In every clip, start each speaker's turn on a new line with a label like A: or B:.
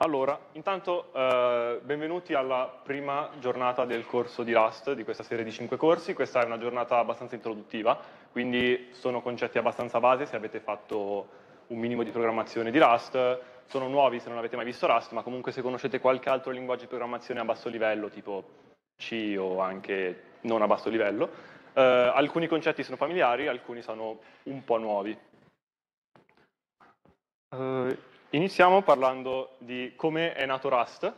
A: Allora, intanto eh, benvenuti alla prima giornata del corso di Rust, di questa serie di 5 corsi. Questa è una giornata abbastanza introduttiva, quindi sono concetti abbastanza base se avete fatto un minimo di programmazione di Rust. Sono nuovi se non avete mai visto Rust, ma comunque se conoscete qualche altro linguaggio di programmazione a basso livello, tipo C o anche non a basso livello, eh, alcuni concetti sono familiari, alcuni sono un po' nuovi. Uh, Iniziamo parlando di come è nato Rust.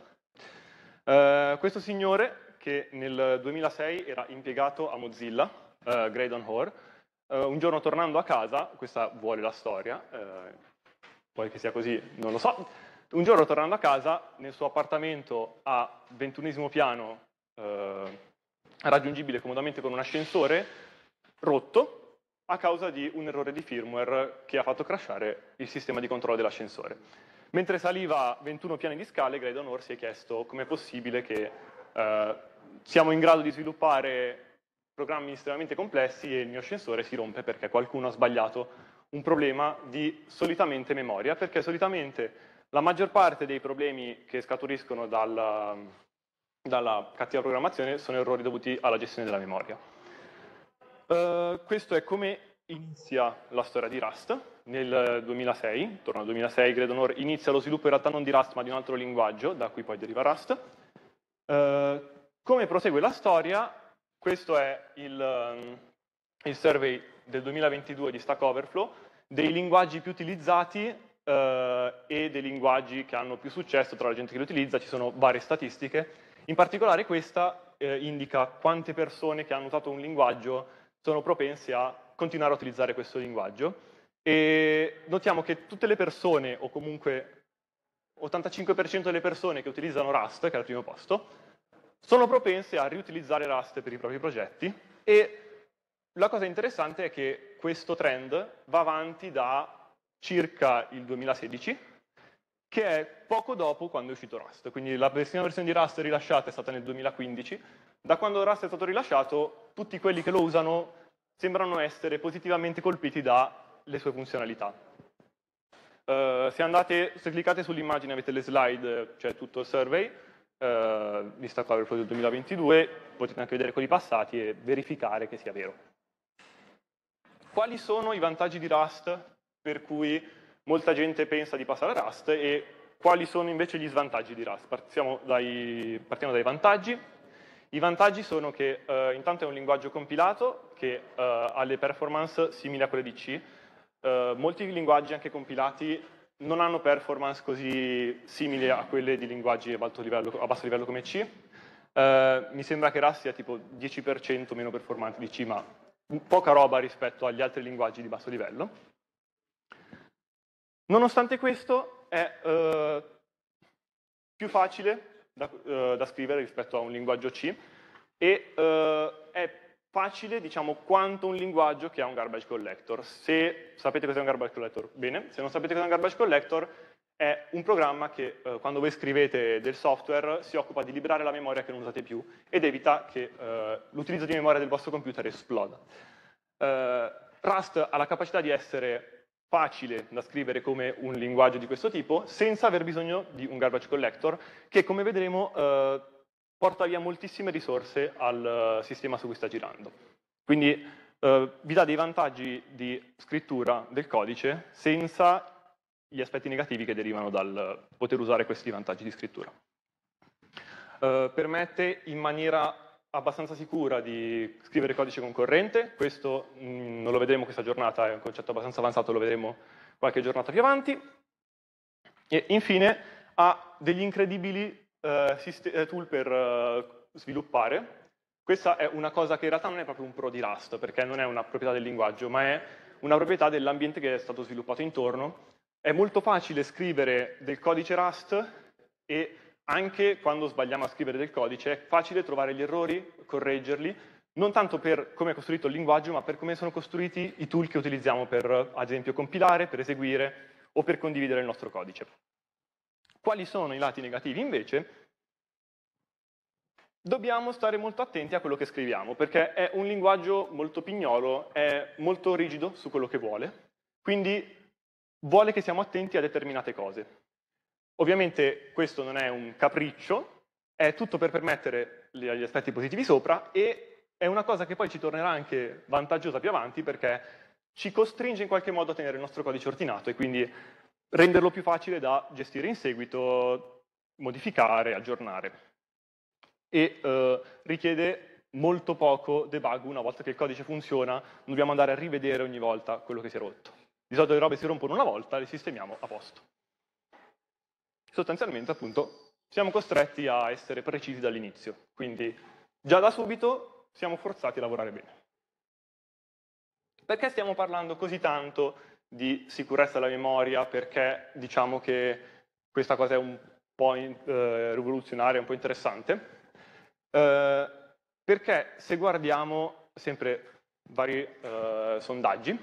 A: Uh, questo signore, che nel 2006 era impiegato a Mozilla, uh, Graydon Hoare, uh, un giorno tornando a casa, questa vuole la storia, poi che sia così non lo so, un giorno tornando a casa nel suo appartamento a ventunesimo piano, raggiungibile comodamente con un ascensore, rotto, a causa di un errore di firmware che ha fatto crashare il sistema di controllo dell'ascensore. Mentre saliva 21 piani di scale, Graydon Orr si è chiesto com'è possibile che eh, siamo in grado di sviluppare programmi estremamente complessi e il mio ascensore si rompe perché qualcuno ha sbagliato un problema di solitamente memoria, perché solitamente la maggior parte dei problemi che scaturiscono dalla, dalla cattiva programmazione sono errori dovuti alla gestione della memoria. Uh, questo è come inizia la storia di Rust nel 2006, intorno al 2006 Gredonor inizia lo sviluppo in realtà non di Rust ma di un altro linguaggio, da cui poi deriva Rust. Uh, come prosegue la storia? Questo è il, um, il, survey del 2022 di Stack Overflow, dei linguaggi più utilizzati uh, e dei linguaggi che hanno più successo tra la gente che li utilizza, ci sono varie statistiche. In particolare questa eh, indica quante persone che hanno usato un linguaggio sono propensi a continuare a utilizzare questo linguaggio e notiamo che tutte le persone, o comunque 85% delle persone che utilizzano Rust, che è al primo posto, sono propense a riutilizzare Rust per i propri progetti e la cosa interessante è che questo trend va avanti da circa il 2016, che è poco dopo quando è uscito Rust. Quindi la prima versione di Rust rilasciata è stata nel 2015, da quando Rust è stato rilasciato, tutti quelli che lo usano sembrano essere positivamente colpiti dalle sue funzionalità. Uh, se, andate, se cliccate sull'immagine avete le slide, c'è tutto il survey, uh, di Stack Overflow del 2022, potete anche vedere quelli passati e verificare che sia vero. Quali sono i vantaggi di Rust per cui molta gente pensa di passare a Rust e quali sono invece gli svantaggi di Rust? Partiamo dai, partiamo dai vantaggi. I vantaggi sono che eh, intanto è un linguaggio compilato che eh, ha le performance simili a quelle di C. Eh, molti linguaggi anche compilati non hanno performance così simili a quelle di linguaggi a, livello, a basso livello come C. Eh, mi sembra che Rust sia tipo 10% meno performante di C, ma poca roba rispetto agli altri linguaggi di basso livello. Nonostante questo è eh, più facile da, uh, da scrivere rispetto a un linguaggio C e uh, è facile, diciamo, quanto un linguaggio che ha un garbage collector. Se sapete cos'è un garbage collector, bene. Se non sapete cos'è un garbage collector, è un programma che uh, quando voi scrivete del software si occupa di liberare la memoria che non usate più ed evita che l'utilizzo di memoria del vostro computer esploda. Rust ha la capacità di essere facile da scrivere come un linguaggio di questo tipo, senza aver bisogno di un garbage collector, che come vedremo eh, porta via moltissime risorse al uh, sistema su cui sta girando. Quindi eh, vi dà dei vantaggi di scrittura del codice senza gli aspetti negativi che derivano dal poter usare questi vantaggi di scrittura. Eh, permette in maniera abbastanza sicura di scrivere codice concorrente, questo mh, mm, non lo vedremo questa giornata, è un concetto abbastanza avanzato, lo vedremo qualche giornata più avanti. E infine ha degli incredibili uh, tool per uh, sviluppare. Questa è una cosa che in realtà non è proprio un pro di Rust, perché non è una proprietà del linguaggio, ma è una proprietà dell'ambiente che è stato sviluppato intorno. È molto facile scrivere del codice Rust e anche quando sbagliamo a scrivere del codice, è facile trovare gli errori, correggerli, non tanto per come è costruito il linguaggio, ma per come sono costruiti i tool che utilizziamo per, ad esempio, compilare, per eseguire o per condividere il nostro codice. Quali sono i lati negativi invece? Dobbiamo stare molto attenti a quello che scriviamo, perché è un linguaggio molto pignolo, è molto rigido su quello che vuole, quindi vuole che siamo attenti a determinate cose. Ovviamente questo non è un capriccio, è tutto per permettere gli aspetti positivi sopra e è una cosa che poi ci tornerà anche vantaggiosa più avanti perché ci costringe in qualche modo a tenere il nostro codice ordinato e quindi renderlo più facile da gestire in seguito, modificare, aggiornare. E eh, richiede molto poco debug, una volta che il codice funziona, dobbiamo andare a rivedere ogni volta quello che si è rotto. Di solito le robe si rompono una volta, le sistemiamo a posto sostanzialmente appunto siamo costretti a essere precisi dall'inizio, quindi già da subito siamo forzati a lavorare bene. Perché stiamo parlando così tanto di sicurezza della memoria? Perché diciamo che questa cosa è un po' eh, rivoluzionaria, un po' interessante? Eh, perché se guardiamo sempre vari eh, sondaggi,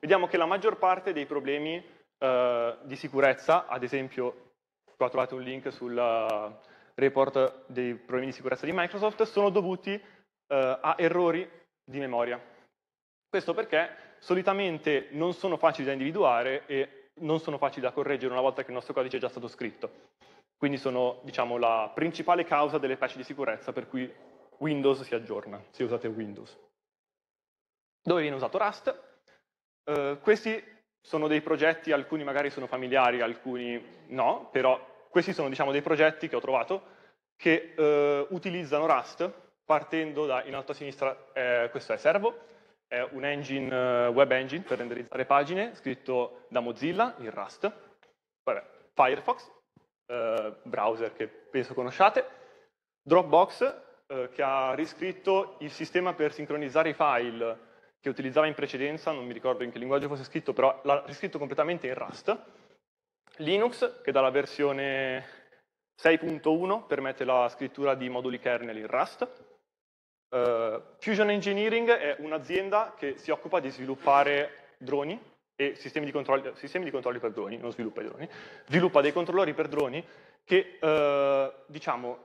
A: vediamo che la maggior parte dei problemi eh, di sicurezza, ad esempio qua trovate un link sul report dei problemi di sicurezza di Microsoft, sono dovuti eh, a errori di memoria. Questo perché solitamente non sono facili da individuare e non sono facili da correggere una volta che il nostro codice è già stato scritto. Quindi sono diciamo, la principale causa delle patch di sicurezza per cui Windows si aggiorna, se usate Windows. Dove viene usato Rust? Eh, questi sono dei progetti, alcuni magari sono familiari, alcuni no, però questi sono diciamo, dei progetti che ho trovato che eh, utilizzano Rust partendo da, in alto a sinistra, eh, questo è Servo, è un engine, uh, web engine per renderizzare pagine, scritto da Mozilla in Rust, Vabbè, Firefox, eh, browser che penso conosciate, Dropbox, eh, che ha riscritto il sistema per sincronizzare i file che utilizzava in precedenza, non mi ricordo in che linguaggio fosse scritto, però l'ha riscritto completamente in Rust. Linux, che dalla versione 6.1 permette la scrittura di moduli kernel in Rust. Uh, Fusion Engineering è un'azienda che si occupa di sviluppare droni e sistemi di, sistemi di controlli per droni, non sviluppa i droni, sviluppa dei controllori per droni che, uh, diciamo,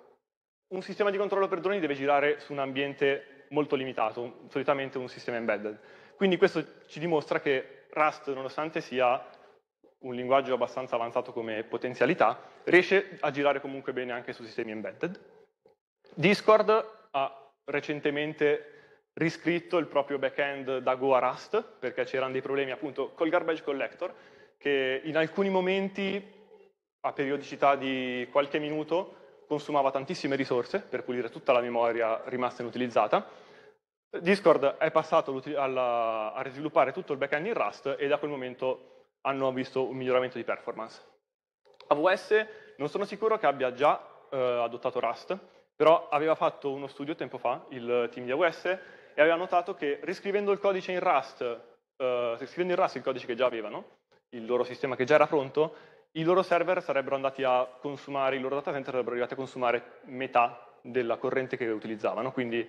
A: un sistema di controllo per droni deve girare su un ambiente molto limitato, solitamente un sistema embedded. Quindi questo ci dimostra che Rust, nonostante sia un linguaggio abbastanza avanzato come potenzialità, riesce a girare comunque bene anche su sistemi embedded. Discord ha recentemente riscritto il proprio backend da Go a Rust, perché c'erano dei problemi appunto col garbage collector, che in alcuni momenti, a periodicità di qualche minuto, consumava tantissime risorse per pulire tutta la memoria rimasta inutilizzata. Discord è passato alla, a sviluppare tutto il backend in Rust e da quel momento hanno visto un miglioramento di performance. AWS non sono sicuro che abbia già eh, adottato Rust, però aveva fatto uno studio tempo fa, il team di AWS, e aveva notato che riscrivendo il codice in Rust, eh, riscrivendo in Rust il codice che già avevano, il loro sistema che già era pronto, i loro server sarebbero andati a consumare, i loro data center sarebbero arrivati a consumare metà della corrente che utilizzavano, quindi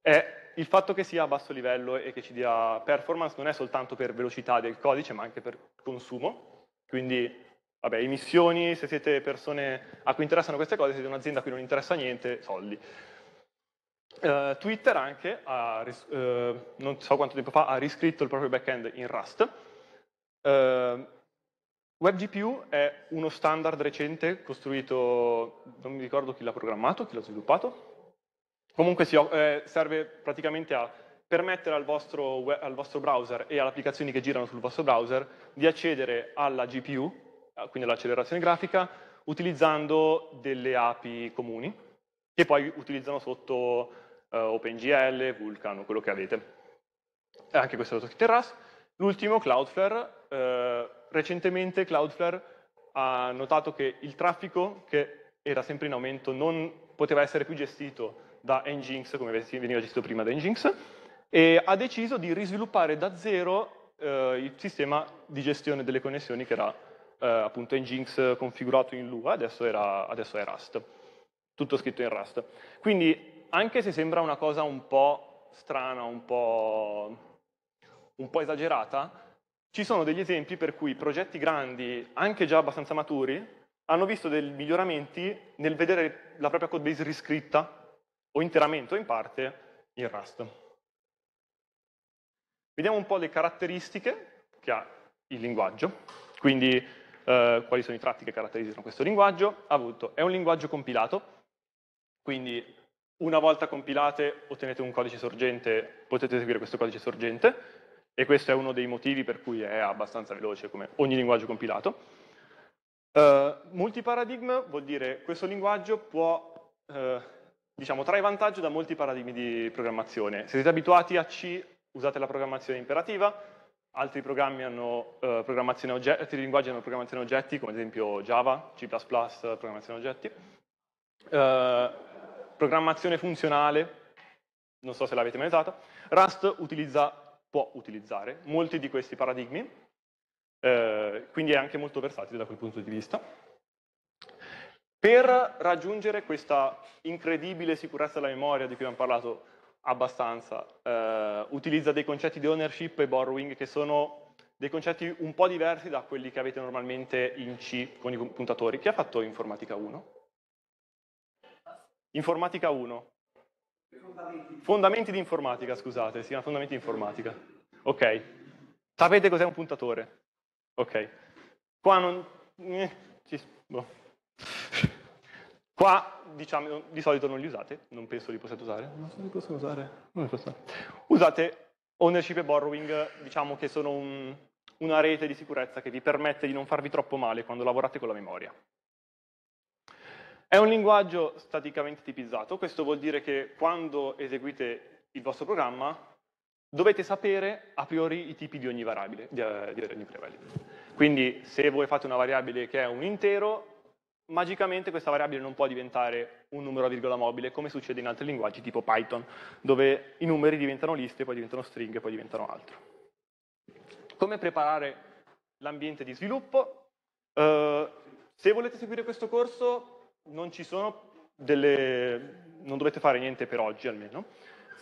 A: è il fatto che sia a basso livello e che ci dia performance non è soltanto per velocità del codice, ma anche per consumo, quindi vabbè, emissioni, se siete persone a cui interessano queste cose, siete un'azienda a cui non interessa niente, soldi. Uh, Twitter anche, ha, uh, non so quanto tempo fa, ha riscritto il proprio backend in Rust, uh, WebGPU è uno standard recente costruito, non mi ricordo chi l'ha programmato, chi l'ha sviluppato. Comunque si, eh, serve praticamente a permettere al vostro, al vostro browser e alle applicazioni che girano sul vostro browser di accedere alla GPU, eh, quindi all'accelerazione grafica, utilizzando delle API comuni, che poi utilizzano sotto eh, OpenGL, Vulkan, quello che avete. E anche questo è in Rust. L'ultimo, Cloudflare, eh, recentemente Cloudflare ha notato che il traffico, che era sempre in aumento, non poteva essere più gestito da Nginx, come veniva gestito prima da Nginx, e ha deciso di risviluppare da zero eh, il sistema di gestione delle connessioni che era eh, appunto Nginx configurato in Lua, adesso, era, adesso è Rust, tutto scritto in Rust. Quindi, anche se sembra una cosa un po' strana, un po', un po esagerata, ci sono degli esempi per cui progetti grandi, anche già abbastanza maturi, hanno visto dei miglioramenti nel vedere la propria codebase riscritta, o interamente o in parte, in Rust. Vediamo un po' le caratteristiche che ha il linguaggio. Quindi eh, quali sono i tratti che caratterizzano questo linguaggio. Avuto, è un linguaggio compilato, quindi una volta compilate ottenete un codice sorgente, potete eseguire questo codice sorgente, e questo è uno dei motivi per cui è abbastanza veloce come ogni linguaggio compilato. Uh, multiparadigm vuol dire questo linguaggio può, uh, diciamo, trae vantaggio da molti paradigmi di programmazione. Se siete abituati a C, usate la programmazione imperativa, altri, hanno, uh, programmazione altri linguaggi hanno programmazione oggetti, come ad esempio Java, C++, programmazione oggetti. programmazione funzionale, non so se l'avete mai usata. Rust utilizza, può utilizzare molti di questi paradigmi, eh, quindi è anche molto versatile da quel punto di vista. Per raggiungere questa incredibile sicurezza della memoria di cui abbiamo parlato abbastanza, eh, utilizza dei concetti di ownership e borrowing che sono dei concetti un po' diversi da quelli che avete normalmente in C con i puntatori. Chi ha fatto informatica 1? Informatica 1. Fondamenti. fondamenti di informatica, scusate, si chiama fondamenti di informatica. Ok. Sapete cos'è un puntatore? Ok. Qua non... Eh, ci, boh. Qua, diciamo, di solito non li usate, non penso li possiate usare. Non so li posso usare. Non li posso usare. Usate ownership e borrowing, diciamo che sono un, una rete di sicurezza che vi permette di non farvi troppo male quando lavorate con la memoria. È un linguaggio staticamente tipizzato, questo vuol dire che quando eseguite il vostro programma dovete sapere a priori i tipi di ogni variabile. Di, eh, di variabile. Quindi se voi fate una variabile che è un intero, magicamente questa variabile non può diventare un numero a virgola mobile, come succede in altri linguaggi tipo Python, dove i numeri diventano liste, poi diventano stringhe, poi diventano altro. Come preparare l'ambiente di sviluppo? Uh, se volete seguire questo corso, non ci sono delle... non dovete fare niente per oggi almeno,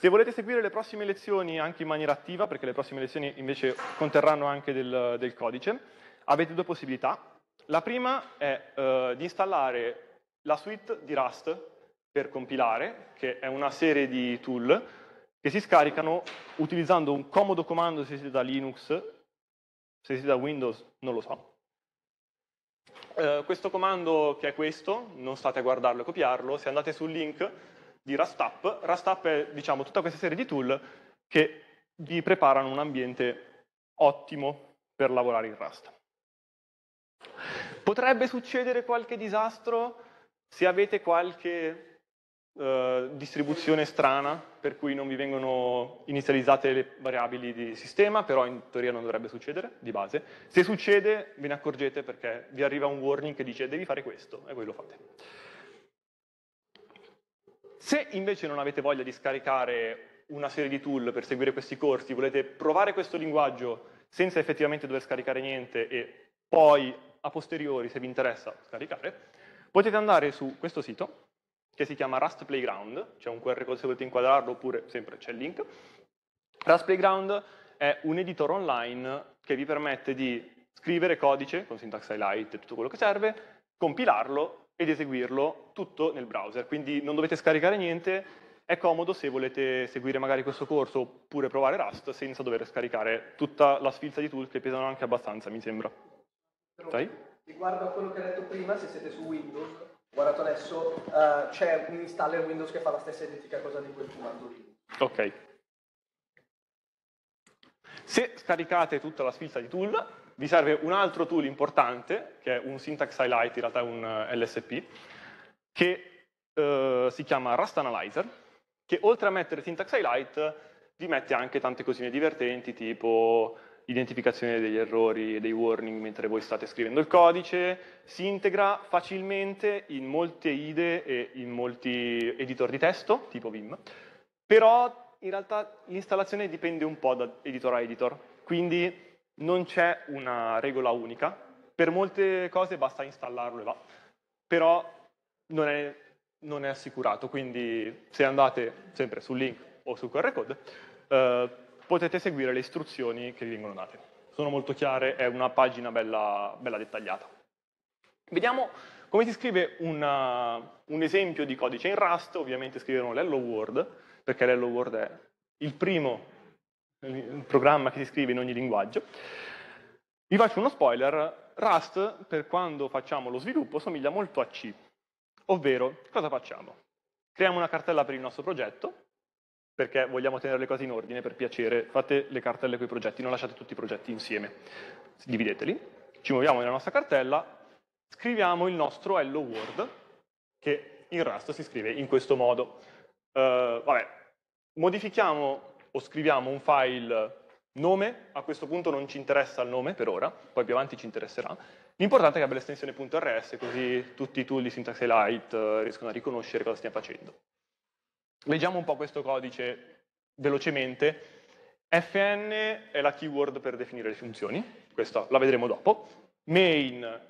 A: se volete seguire le prossime lezioni anche in maniera attiva, perché le prossime lezioni invece conterranno anche del, del codice, avete due possibilità. La prima è eh, di installare la suite di Rust per compilare, che è una serie di tool che si scaricano utilizzando un comodo comando se siete da Linux, se siete da Windows non lo so. Eh, questo comando che è questo, non state a guardarlo e copiarlo, se andate sul link di RustUp. RustUp è diciamo, tutta questa serie di tool che vi preparano un ambiente ottimo per lavorare in Rust. Potrebbe succedere qualche disastro se avete qualche uh, distribuzione strana per cui non vi vengono inizializzate le variabili di sistema, però in teoria non dovrebbe succedere di base. Se succede ve ne accorgete perché vi arriva un warning che dice devi fare questo e voi lo fate. Se invece non avete voglia di scaricare una serie di tool per seguire questi corsi, volete provare questo linguaggio senza effettivamente dover scaricare niente e poi a posteriori, se vi interessa, scaricare, potete andare su questo sito che si chiama Rust Playground, c'è un QR code se volete inquadrarlo oppure sempre c'è il link. Rust Playground è un editor online che vi permette di scrivere codice con syntax highlight e tutto quello che serve, compilarlo ed eseguirlo tutto nel browser, quindi non dovete scaricare niente, è comodo se volete seguire magari questo corso oppure provare Rust senza dover scaricare tutta la sfilza di tool che pesano anche abbastanza, mi sembra.
B: Sai? Riguardo a quello che hai detto prima, se siete su Windows, guardato adesso, uh, c'è un installer Windows che fa la stessa identica cosa di quel comando lì.
A: Ok. Se scaricate tutta la sfilza di tool, vi serve un altro tool importante, che è un syntax highlight, in realtà è un eh, LSP, che eh, si chiama Rust Analyzer, che oltre a mettere syntax highlight vi mette anche tante cosine divertenti, tipo identificazione degli errori e dei warning mentre voi state scrivendo il codice, si integra facilmente in molte IDE e in molti editor di testo, tipo Vim, però in realtà l'installazione dipende un po' da editor a editor, quindi non c'è una regola unica, per molte cose basta installarlo e va, però non è, non è assicurato, quindi se andate sempre sul link o sul QR code eh, potete seguire le istruzioni che vi vengono date. Sono molto chiare, è una pagina bella, bella dettagliata. Vediamo come si scrive una, un esempio di codice in Rust, ovviamente scrivono l'Hello World, perché l'Hello World è il primo programma che si scrive in ogni linguaggio. Vi faccio uno spoiler, Rust per quando facciamo lo sviluppo somiglia molto a C, ovvero cosa facciamo? Creiamo una cartella per il nostro progetto, perché vogliamo tenere le cose in ordine, per piacere, fate le cartelle con i progetti, non lasciate tutti i progetti insieme, divideteli, ci muoviamo nella nostra cartella, scriviamo il nostro hello world, che in Rust si scrive in questo modo. Uh, vabbè, modifichiamo o scriviamo un file nome, a questo punto non ci interessa il nome per ora, poi più avanti ci interesserà. L'importante è che abbia l'estensione .rs, così tutti i tool di Syntax Lite uh, riescono a riconoscere cosa stiamo facendo. Leggiamo un po' questo codice velocemente. fn è la keyword per definire le funzioni, questa la vedremo dopo. Main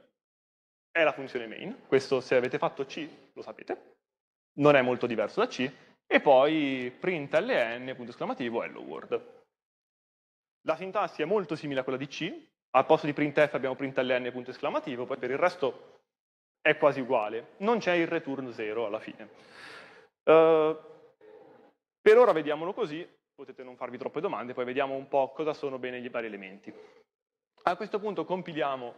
A: è la funzione main, questo se avete fatto C lo sapete, non è molto diverso da C, e poi println, punto esclamativo, hello world. La sintassi è molto simile a quella di C, al posto di printf abbiamo println, punto esclamativo, poi per il resto è quasi uguale, non c'è il return 0 alla fine. Uh, per ora vediamolo così, potete non farvi troppe domande, poi vediamo un po' cosa sono bene i vari elementi. A questo punto compiliamo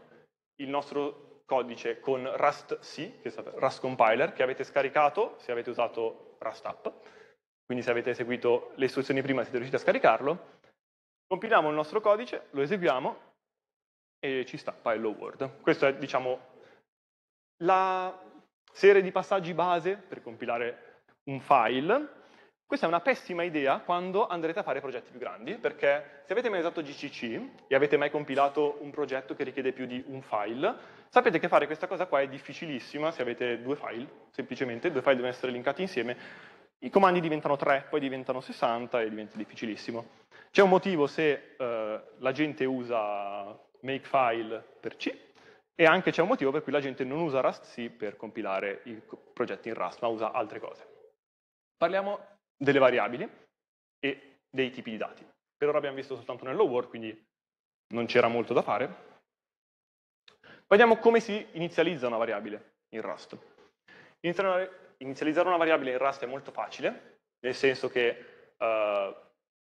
A: il nostro codice con rustc, che è Rust Compiler, che avete scaricato se avete usato Rust App, quindi se avete eseguito le istruzioni prima siete riusciti a scaricarlo. Compiliamo il nostro codice, lo eseguiamo e ci stappa Hello World. Questa è, diciamo, la serie di passaggi base per compilare un file questa è una pessima idea quando andrete a fare progetti più grandi, perché se avete mai usato GCC e avete mai compilato un progetto che richiede più di un file, sapete che fare questa cosa qua è difficilissima se avete due file, semplicemente, due file devono essere linkati insieme, i comandi diventano 3, poi diventano 60 e diventa difficilissimo. C'è un motivo se eh, la gente usa makefile per C, e anche c'è un motivo per cui la gente non usa Rust-C per compilare i progetti in Rust, ma usa altre cose. Parliamo delle variabili e dei tipi di dati. Per ora abbiamo visto soltanto un hello world, quindi non c'era molto da fare. Vediamo come si inizializza una variabile in Rust. Inizializzare una variabile in Rust è molto facile, nel senso che uh,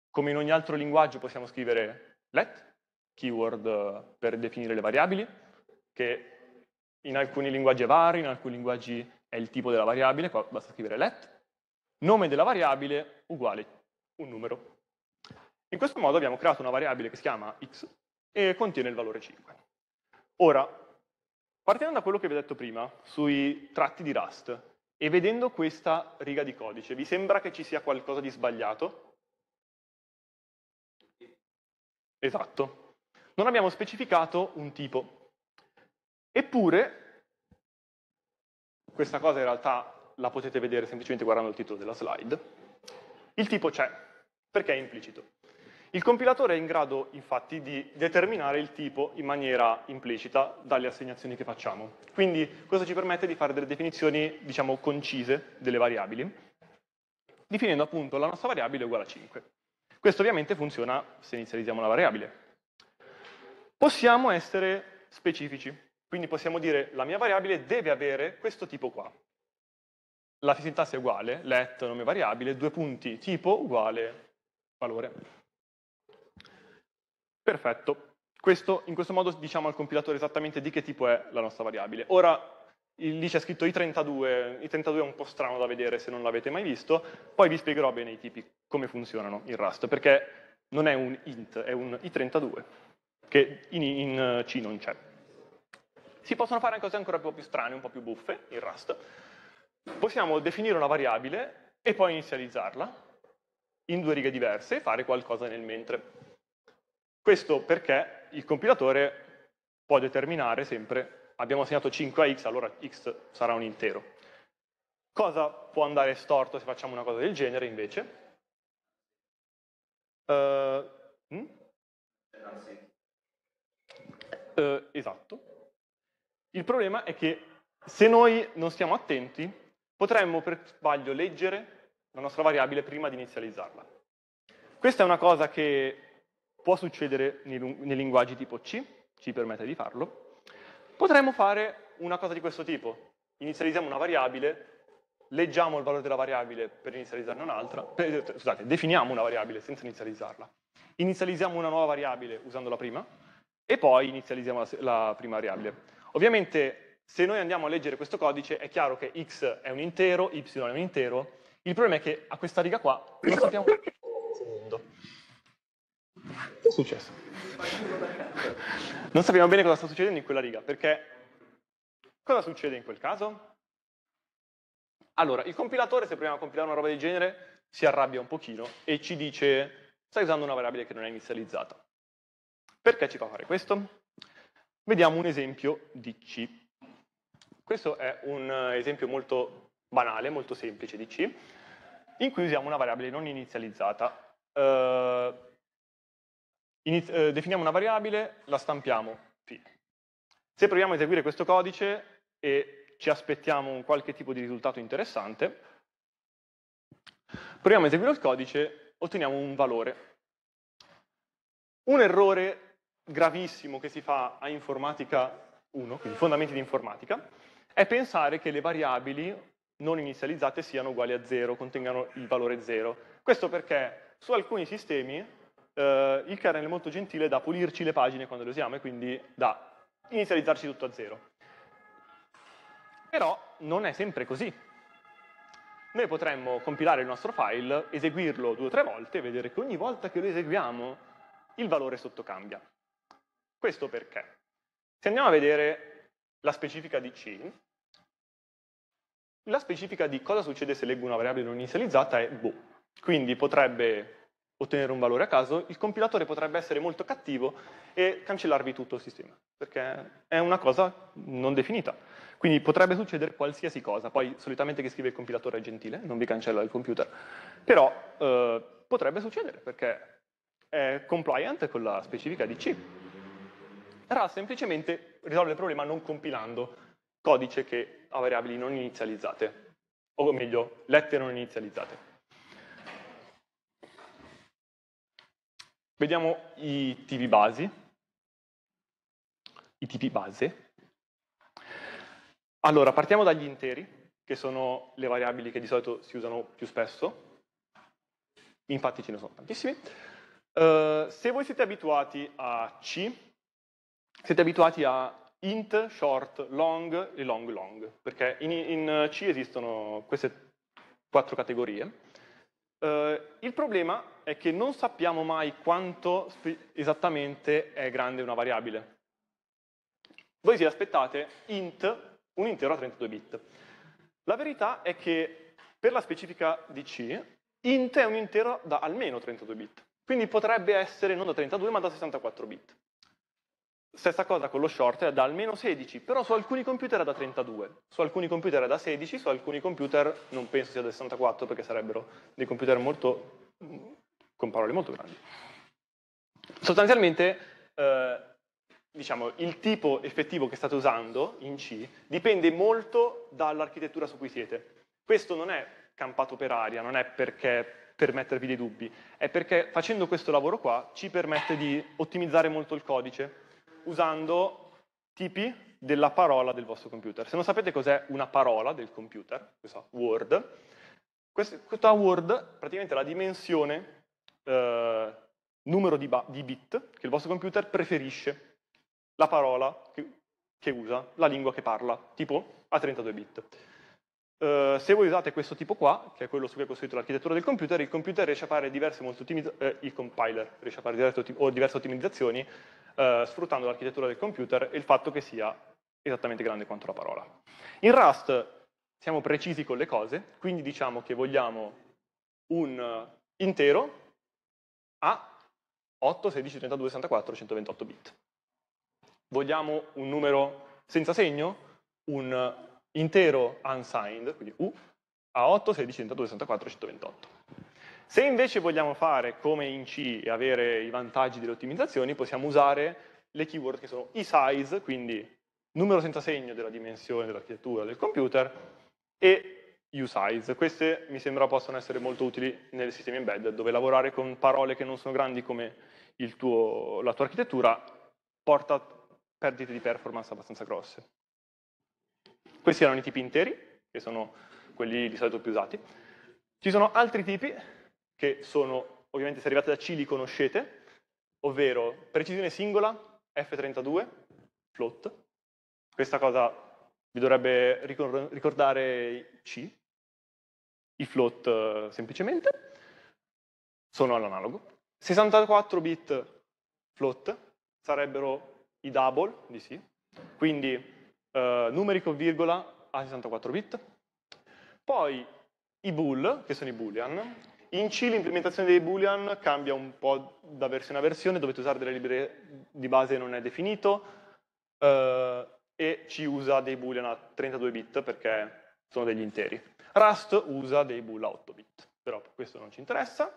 A: come in ogni altro linguaggio possiamo scrivere let, keyword uh, per definire le variabili, che in alcuni linguaggi è vario, in alcuni linguaggi è il tipo della variabile, qua basta scrivere let, nome della variabile uguale un numero. In questo modo abbiamo creato una variabile che si chiama x e contiene il valore 5. Ora, partendo da quello che vi ho detto prima, sui tratti di Rust, e vedendo questa riga di codice, vi sembra che ci sia qualcosa di sbagliato? Esatto. Non abbiamo specificato un tipo. Eppure, questa cosa in realtà la potete vedere semplicemente guardando il titolo della slide. Il tipo c'è, perché è implicito. Il compilatore è in grado, infatti, di determinare il tipo in maniera implicita dalle assegnazioni che facciamo. Quindi questo ci permette di fare delle definizioni, diciamo, concise delle variabili, definendo appunto la nostra variabile uguale a 5. Questo ovviamente funziona se inizializziamo la variabile. Possiamo essere specifici, quindi possiamo dire la mia variabile deve avere questo tipo qua la sintassi è uguale, let, nome variabile, due punti, tipo uguale valore. Perfetto. Questo, in questo modo diciamo al compilatore esattamente di che tipo è la nostra variabile. Ora lì c'è scritto i32, i32 è un po' strano da vedere se non l'avete mai visto, poi vi spiegherò bene i tipi, come funzionano in Rust, perché non è un int, è un i32, che in, in C non c'è. Si possono fare cose ancora un po' più strane, un po' più buffe in Rust, possiamo definire una variabile e poi inizializzarla in due righe diverse e fare qualcosa nel mentre. Questo perché il compilatore può determinare sempre, abbiamo assegnato 5 a x, allora x sarà un intero. Cosa può andare storto se facciamo una cosa del genere invece? Uh, hm? uh, esatto. Il problema è che se noi non stiamo attenti, potremmo per sbaglio leggere la nostra variabile prima di inizializzarla. Questa è una cosa che può succedere nei, nei linguaggi tipo C, ci permette di farlo. Potremmo fare una cosa di questo tipo. Inizializziamo una variabile, leggiamo il valore della variabile per inizializzarne un'altra, scusate, definiamo una variabile senza inizializzarla. Inizializziamo una nuova variabile usandola prima, e poi inizializziamo la, la prima variabile. Ovviamente se noi andiamo a leggere questo codice è chiaro che x è un intero, y è un intero, il problema è che a questa riga qua non sappiamo. Che è successo? Non sappiamo bene cosa sta succedendo in quella riga, perché cosa succede in quel caso? Allora, il compilatore, se proviamo a compilare una roba del genere, si arrabbia un pochino e ci dice stai usando una variabile che non è inizializzata. Perché ci fa fare questo? Vediamo un esempio di C. Questo è un esempio molto banale, molto semplice di C, in cui usiamo una variabile non inizializzata. Uh, iniz uh, definiamo una variabile, la stampiamo, fine. Se proviamo a eseguire questo codice e ci aspettiamo un qualche tipo di risultato interessante, proviamo a eseguire il codice, otteniamo un valore. Un errore gravissimo che si fa a informatica 1, quindi fondamenti di informatica, è pensare che le variabili non inizializzate siano uguali a 0, contengano il valore 0. Questo perché su alcuni sistemi eh, il kernel è molto gentile da pulirci le pagine quando le usiamo e quindi da inizializzarci tutto a 0. Però non è sempre così. Noi potremmo compilare il nostro file, eseguirlo due o tre volte e vedere che ogni volta che lo eseguiamo il valore sotto cambia. Questo perché? Se andiamo a vedere la specifica di C, la specifica di cosa succede se leggo una variabile non inizializzata è boh. Quindi potrebbe ottenere un valore a caso, il compilatore potrebbe essere molto cattivo e cancellarvi tutto il sistema, perché è una cosa non definita. Quindi potrebbe succedere qualsiasi cosa, poi solitamente chi scrive il compilatore è gentile, non vi cancella il computer, però eh, potrebbe succedere perché è compliant con la specifica di C. RAS semplicemente risolve il problema non compilando codice che ha variabili non inizializzate, o meglio, lettere non inizializzate. Vediamo i tipi basi, i tipi base. Allora, partiamo dagli interi, che sono le variabili che di solito si usano più spesso. Infatti ce ne sono tantissimi. Uh, se voi siete abituati a C, siete abituati a int, short, long e long long, perché in, in C esistono queste quattro categorie. Uh, il problema è che non sappiamo mai quanto esattamente è grande una variabile. Voi vi aspettate int un intero a 32 bit. La verità è che per la specifica di C, int è un intero da almeno 32 bit. Quindi potrebbe essere non da 32 ma da 64 bit. Stessa cosa con lo short, è da almeno 16, però su alcuni computer è da 32, su alcuni computer è da 16, su alcuni computer non penso sia da 64 perché sarebbero dei computer molto, con parole molto grandi. Sostanzialmente, eh, diciamo, il tipo effettivo che state usando in C dipende molto dall'architettura su cui siete. Questo non è campato per aria, non è perché per mettervi dei dubbi, è perché facendo questo lavoro qua ci permette di ottimizzare molto il codice usando tipi della parola del vostro computer. Se non sapete cos'è una parola del computer, questa Word, questa Word praticamente è la dimensione eh, numero di, di, bit che il vostro computer preferisce la parola che, che usa, la lingua che parla, tipo a 32 bit. Uh, se voi usate questo tipo qua, che è quello su cui è costruito l'architettura del computer, il computer riesce a fare diverse eh, il compiler riesce a fare diverse, diverse ottimizzazioni uh, sfruttando l'architettura del computer e il fatto che sia esattamente grande quanto la parola. In Rust siamo precisi con le cose, quindi diciamo che vogliamo un intero a 8, 16, 32, 64, 128 bit. Vogliamo un numero senza segno, un intero unsigned, quindi U, a 8, 16, 32, 64, 128. Se invece vogliamo fare come in C e avere i vantaggi delle ottimizzazioni, possiamo usare le keyword che sono isize, quindi numero senza segno della dimensione dell'architettura del computer, e usize. Queste mi sembra possono essere molto utili nei sistemi embedded, dove lavorare con parole che non sono grandi come tuo, la tua architettura porta perdite di performance abbastanza grosse. Questi erano i tipi interi, che sono quelli di solito più usati. Ci sono altri tipi, che sono, ovviamente se arrivate da C li conoscete, ovvero precisione singola, F32, float. Questa cosa vi dovrebbe ricordare C, i float eh, semplicemente, sono all'analogo. 64 bit float sarebbero i double di C, quindi eh, numeri con virgola a 64 bit. Poi i bool, che sono i boolean. In C l'implementazione dei boolean cambia un po' da versione a versione, dovete usare delle librerie di base non è definito, eh, e C usa dei boolean a 32 bit perché sono degli interi. Rust usa dei bool a 8 bit, però questo non ci interessa.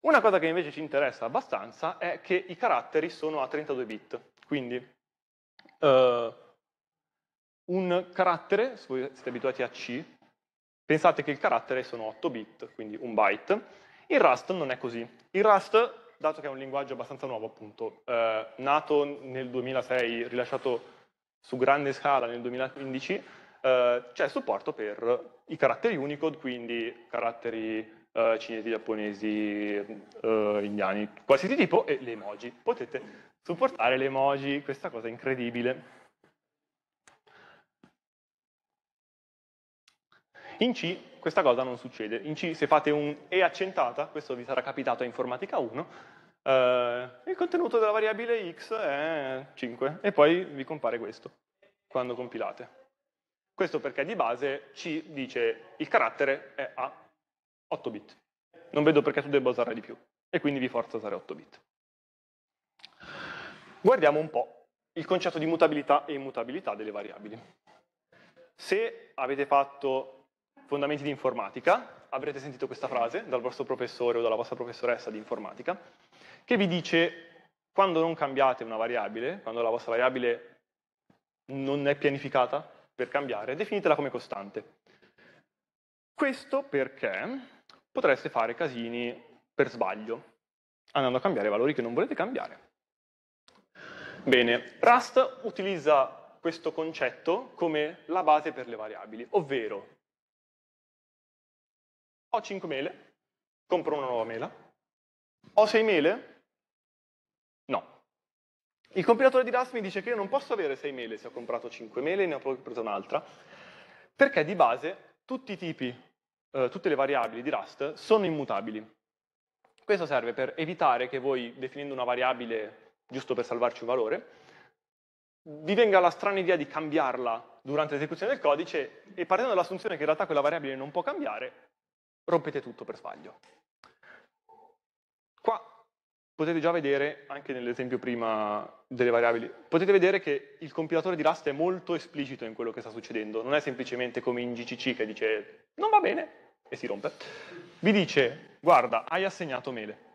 A: Una cosa che invece ci interessa abbastanza è che i caratteri sono a 32 bit, quindi uh, un carattere, se voi siete abituati a C, pensate che il carattere sono 8 bit, quindi un byte. Il Rust non è così. Il Rust, dato che è un linguaggio abbastanza nuovo, appunto, eh, nato nel 2006, rilasciato su grande scala nel 2015, eh, c'è supporto per i caratteri Unicode, quindi caratteri uh, cinesi, giapponesi, uh, indiani, qualsiasi tipo, e le emoji. Potete supportare le emoji, questa cosa è incredibile. In C questa cosa non succede. In C se fate un E accentata, questo vi sarà capitato a Informatica 1, eh, il contenuto della variabile x è 5 e poi vi compare questo quando compilate. Questo perché di base C dice il carattere è a 8 bit. Non vedo perché tu debba usare di più e quindi vi forza a usare 8 bit. Guardiamo un po' il concetto di mutabilità e immutabilità delle variabili. Se avete fatto fondamenti di informatica, avrete sentito questa frase dal vostro professore o dalla vostra professoressa di informatica, che vi dice quando non cambiate una variabile, quando la vostra variabile non è pianificata per cambiare, definitela come costante. Questo perché potreste fare casini per sbaglio, andando a cambiare valori che non volete cambiare. Bene, Rust utilizza questo concetto come la base per le variabili, ovvero ho 5 mele, compro una nuova mela, ho 6 mele? No. Il compilatore di Rust mi dice che io non posso avere 6 mele se ho comprato 5 mele e ne ho preso un'altra, perché di base tutti i tipi eh, tutte le variabili di Rust sono immutabili. Questo serve per evitare che voi, definendo una variabile giusto per salvarci un valore, vi venga la strana idea di cambiarla durante l'esecuzione del codice e partendo dall'assunzione che in realtà quella variabile non può cambiare, rompete tutto per sbaglio. Qua potete già vedere, anche nell'esempio prima delle variabili, potete vedere che il compilatore di Rust è molto esplicito in quello che sta succedendo, non è semplicemente come in GCC che dice non va bene, e si rompe, vi dice, guarda, hai assegnato mele.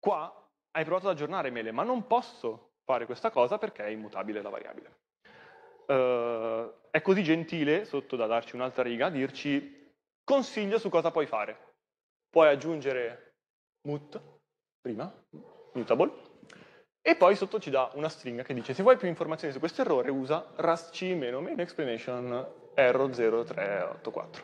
A: Qua hai provato ad aggiornare mele, ma non posso fare questa cosa perché è immutabile la variabile. Uh, è così gentile, sotto da darci un'altra riga, dirci consiglio su cosa puoi fare. Puoi aggiungere mut, prima, mutable, e poi sotto ci dà una stringa che dice se vuoi più informazioni su questo errore usa rustc-main error 0384.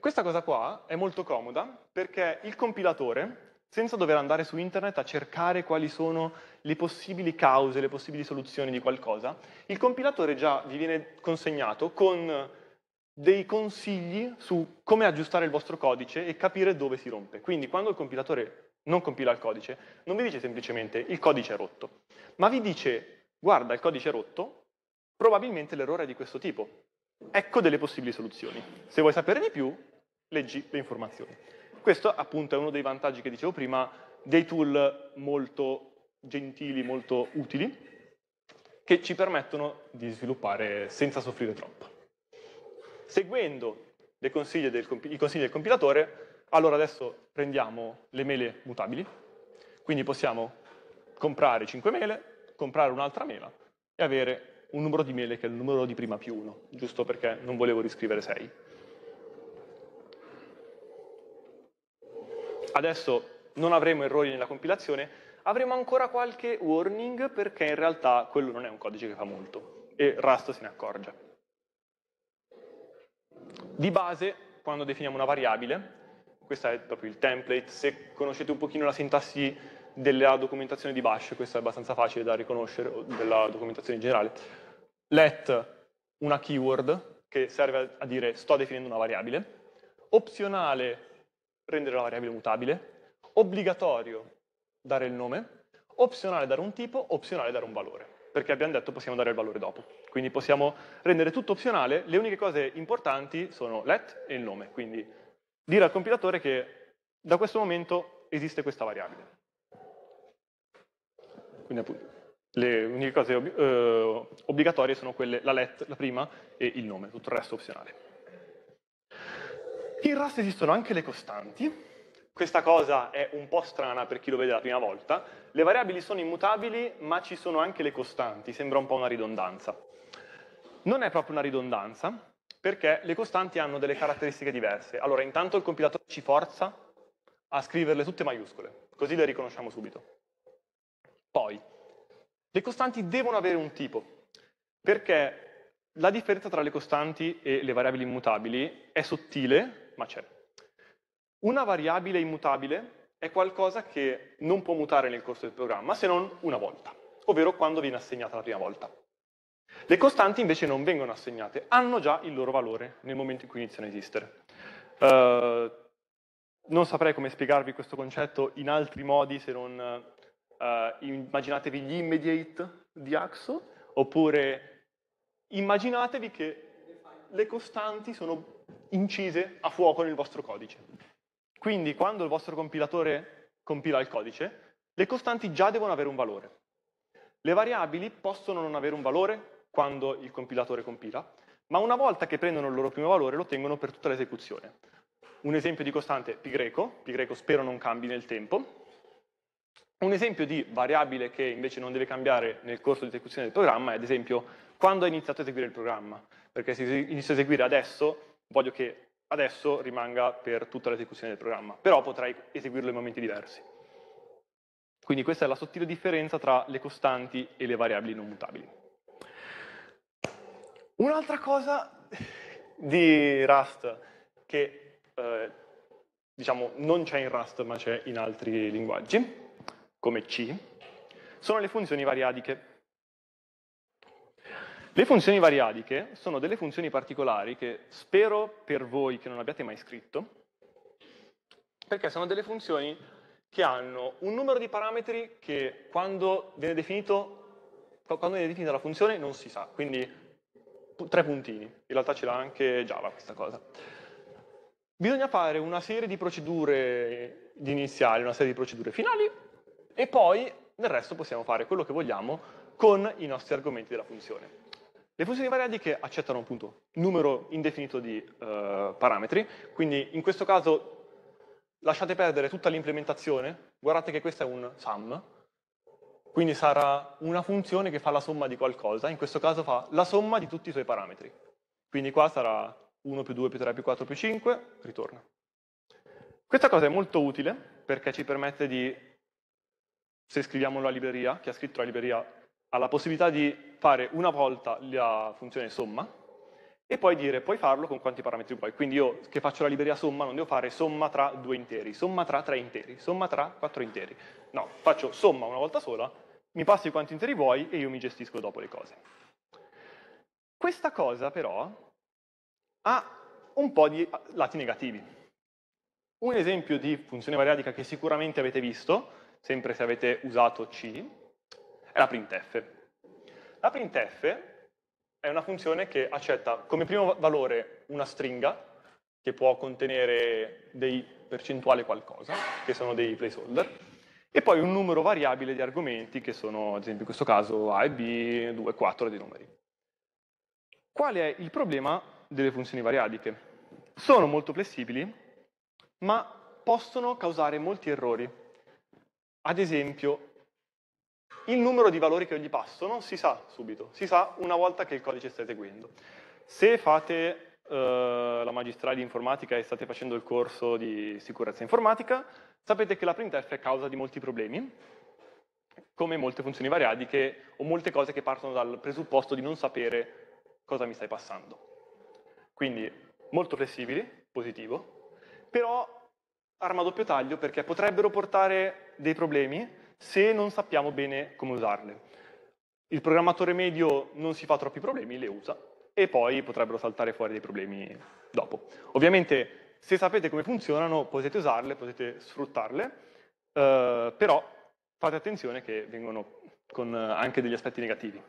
A: Questa cosa qua è molto comoda perché il compilatore, senza dover andare su internet a cercare quali sono le possibili cause, le possibili soluzioni di qualcosa, il compilatore già vi viene consegnato con dei consigli su come aggiustare il vostro codice e capire dove si rompe. Quindi quando il compilatore non compila il codice, non vi dice semplicemente il codice è rotto, ma vi dice guarda il codice è rotto, probabilmente l'errore è di questo tipo. Ecco delle possibili soluzioni. Se vuoi sapere di più, leggi le informazioni. Questo appunto è uno dei vantaggi che dicevo prima dei tool molto gentili, molto utili, che ci permettono di sviluppare senza soffrire troppo. Seguendo consigli del, i consigli del compilatore, allora adesso prendiamo le mele mutabili, quindi possiamo comprare 5 mele, comprare un'altra mela e avere un numero di mele che è il numero di prima più 1, giusto perché non volevo riscrivere 6. Adesso non avremo errori nella compilazione, avremo ancora qualche warning perché in realtà quello non è un codice che fa molto e Rust se ne accorge. Di base, quando definiamo una variabile, questo è proprio il template, se conoscete un pochino la sintassi della documentazione di Bash, questo è abbastanza facile da riconoscere, della documentazione in generale. Let una keyword che serve a dire sto definendo una variabile, opzionale rendere la variabile mutabile, obbligatorio dare il nome, opzionale dare un tipo, opzionale dare un valore, perché abbiamo detto possiamo dare il valore dopo. Quindi possiamo rendere tutto opzionale, le uniche cose importanti sono let e il nome, quindi dire al compilatore che da questo momento esiste questa variabile. Quindi appunto le uniche cose eh, obbligatorie sono quelle, la let, la prima, e il nome, tutto il resto opzionale. In Rust esistono anche le costanti, questa cosa è un po' strana per chi lo vede la prima volta, le variabili sono immutabili ma ci sono anche le costanti, sembra un po' una ridondanza. Non è proprio una ridondanza, perché le costanti hanno delle caratteristiche diverse. Allora, intanto il compilatore ci forza a scriverle tutte maiuscole, così le riconosciamo subito. Poi, le costanti devono avere un tipo, perché la differenza tra le costanti e le variabili immutabili è sottile, ma c'è. Una variabile immutabile è qualcosa che non può mutare nel corso del programma se non una volta, ovvero quando viene assegnata la prima volta. Le costanti invece non vengono assegnate, hanno già il loro valore nel momento in cui iniziano a esistere. Uh, non saprei come spiegarvi questo concetto in altri modi se non uh, immaginatevi gli immediate di Axo, oppure immaginatevi che le costanti sono incise a fuoco nel vostro codice. Quindi quando il vostro compilatore compila il codice, le costanti già devono avere un valore. Le variabili possono non avere un valore quando il compilatore compila, ma una volta che prendono il loro primo valore lo tengono per tutta l'esecuzione. Un esempio di costante pi greco, pi greco spero non cambi nel tempo, un esempio di variabile che invece non deve cambiare nel corso di esecuzione del programma è ad esempio quando hai iniziato a eseguire il programma, perché se inizio a eseguire adesso, voglio che adesso rimanga per tutta l'esecuzione del programma, però potrai eseguirlo in momenti diversi. Quindi questa è la sottile differenza tra le costanti e le variabili non mutabili. Un'altra cosa di Rust che eh, diciamo non c'è in Rust ma c'è in altri linguaggi come C, sono le funzioni variadiche. Le funzioni variadiche sono delle funzioni particolari che spero per voi che non abbiate mai scritto, perché sono delle funzioni che hanno un numero di parametri che quando viene, definito, quando viene definita la funzione non si sa, quindi tre puntini, in realtà ce l'ha anche Java questa cosa. Bisogna fare una serie di procedure iniziali, una serie di procedure finali e poi nel resto possiamo fare quello che vogliamo con i nostri argomenti della funzione. Le funzioni variadiche accettano un numero indefinito di uh, parametri, quindi in questo caso lasciate perdere tutta l'implementazione, guardate che questo è un sum, quindi sarà una funzione che fa la somma di qualcosa, in questo caso fa la somma di tutti i suoi parametri. Quindi qua sarà 1 più 2 più 3 più 4 più 5, ritorna. Questa cosa è molto utile perché ci permette di se scriviamo la libreria, chi ha scritto la libreria ha la possibilità di fare una volta la funzione somma e poi dire puoi farlo con quanti parametri vuoi. Quindi io che faccio la libreria somma non devo fare somma tra due interi, somma tra tre interi, somma tra quattro interi. No, faccio somma una volta sola, mi passi quanti interi vuoi e io mi gestisco dopo le cose. Questa cosa però ha un po' di lati negativi. Un esempio di funzione variadica che sicuramente avete visto sempre se avete usato C, è la printf. La printf è una funzione che accetta come primo valore una stringa che può contenere dei percentuali qualcosa, che sono dei placeholder, e poi un numero variabile di argomenti che sono, ad esempio in questo caso, A e B, 2 e 4 dei numeri. Qual è il problema delle funzioni variadiche? Sono molto flessibili, ma possono causare molti errori ad esempio, il numero di valori che gli passano si sa subito, si sa una volta che il codice sta eseguendo. Se fate eh, la magistrale di informatica e state facendo il corso di sicurezza informatica, sapete che la printf è causa di molti problemi, come molte funzioni variadiche o molte cose che partono dal presupposto di non sapere cosa mi stai passando. Quindi molto flessibili, positivo, però arma a doppio taglio perché potrebbero portare dei problemi se non sappiamo bene come usarle. Il programmatore medio non si fa troppi problemi, le usa e poi potrebbero saltare fuori dei problemi dopo. Ovviamente se sapete come funzionano potete usarle, potete sfruttarle, eh, però fate attenzione che vengono con anche degli aspetti negativi.